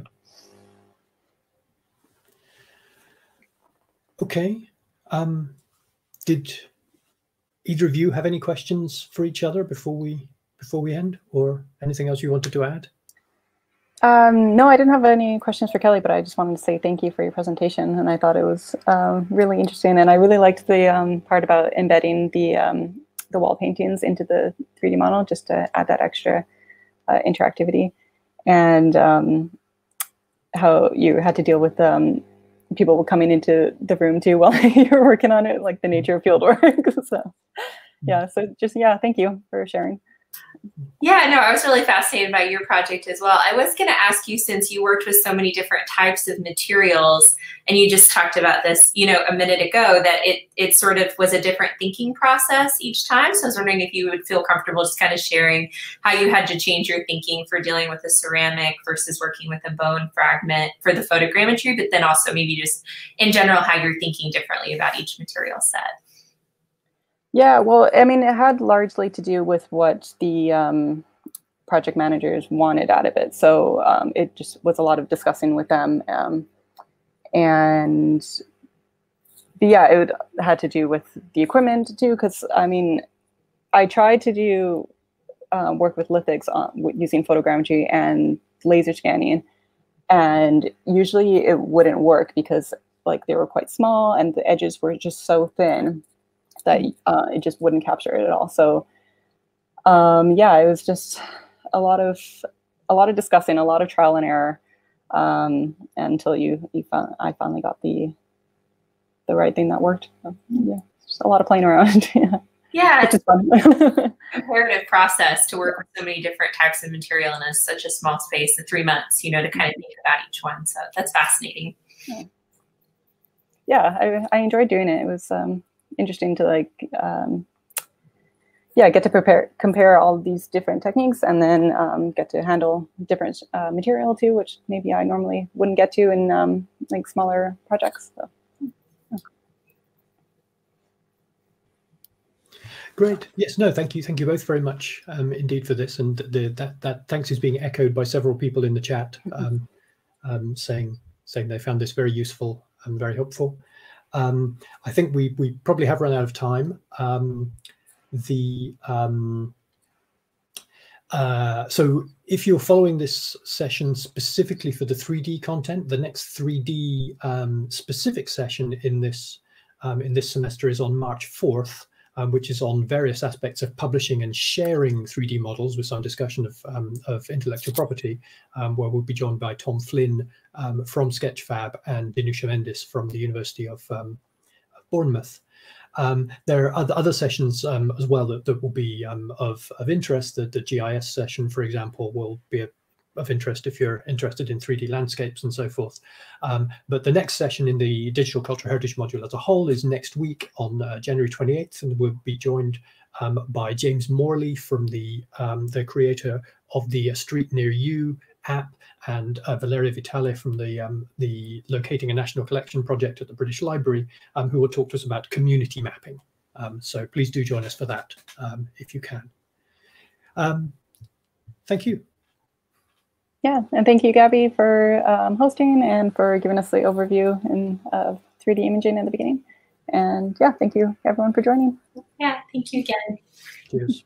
Okay. Um, did either of you have any questions for each other before we before we end, or anything else you wanted to add? Um, no, I didn't have any questions for Kelly, but I just wanted to say thank you for your presentation. And I thought it was um, really interesting. And I really liked the um, part about embedding the, um, the wall paintings into the 3D model just to add that extra uh, interactivity. And um, how you had to deal with um, people coming into the room too while you're working on it, like the nature of field work. so yeah, so just, yeah, thank you for sharing. Yeah, no, I was really fascinated by your project as well. I was going to ask you since you worked with so many different types of materials and you just talked about this, you know, a minute ago that it it sort of was a different thinking process each time. So I was wondering if you would feel comfortable just kind of sharing how you had to change your thinking for dealing with a ceramic versus working with a bone fragment for the photogrammetry, but then also maybe just in general how you're thinking differently about each material set. Yeah, well, I mean, it had largely to do with what the um, project managers wanted out of it. So um, it just was a lot of discussing with them. Um, and yeah, it would, had to do with the equipment too, because I mean, I tried to do uh, work with lithics on, using photogrammetry and laser scanning. And usually it wouldn't work because like they were quite small and the edges were just so thin that uh, it just wouldn't capture it at all. So um, yeah, it was just a lot of a lot of discussing, a lot of trial and error um, until you you found I finally got the the right thing that worked. So, yeah, just a lot of playing around. yeah. Yeah, it's fun. comparative process to work with so many different types of material in a, such a small space in three months, you know, to kind of think about each one. So that's fascinating. Yeah, yeah I, I enjoyed doing it. It was um, interesting to like um, yeah get to prepare compare all these different techniques and then um, get to handle different uh, material too which maybe i normally wouldn't get to in um, like smaller projects so. Great. Yes. No. Thank you. Thank you both very much um, indeed for this. And the, that that thanks is being echoed by several people in the chat, mm-hmm. um, um, saying saying they found this very useful and very helpful. Um, I think we we probably have run out of time. Um, the um, uh, so if you're following this session specifically for the 3D content, the next 3D um, specific session in this um, in this semester is on March 4th, um, which is on various aspects of publishing and sharing 3D models with some discussion of, of intellectual property, where we'll be joined by Tom Flynn um, from Sketchfab and Dinusha Mendis from the University of, Bournemouth. Um, there are other, other sessions um, as well that, that will be um, of, of interest. The, the GIS session, for example, will be a, of interest if you're interested in 3D landscapes and so forth. Um, but the next session in the Digital Cultural Heritage module as a whole is next week on uh, January 28th, and we'll be joined um, by James Morley from the, um, the creator of the Street Near You app and uh, Valeria Vitale from the um, the Locating a National Collection project at the British Library, um, who will talk to us about community mapping. Um, so please do join us for that um, if you can. Um, thank you. Yeah, and thank you, Gabby, for um, hosting and for giving us the overview in of 3D imaging in the beginning. And yeah, thank you everyone for joining. Yeah, thank you again. Cheers.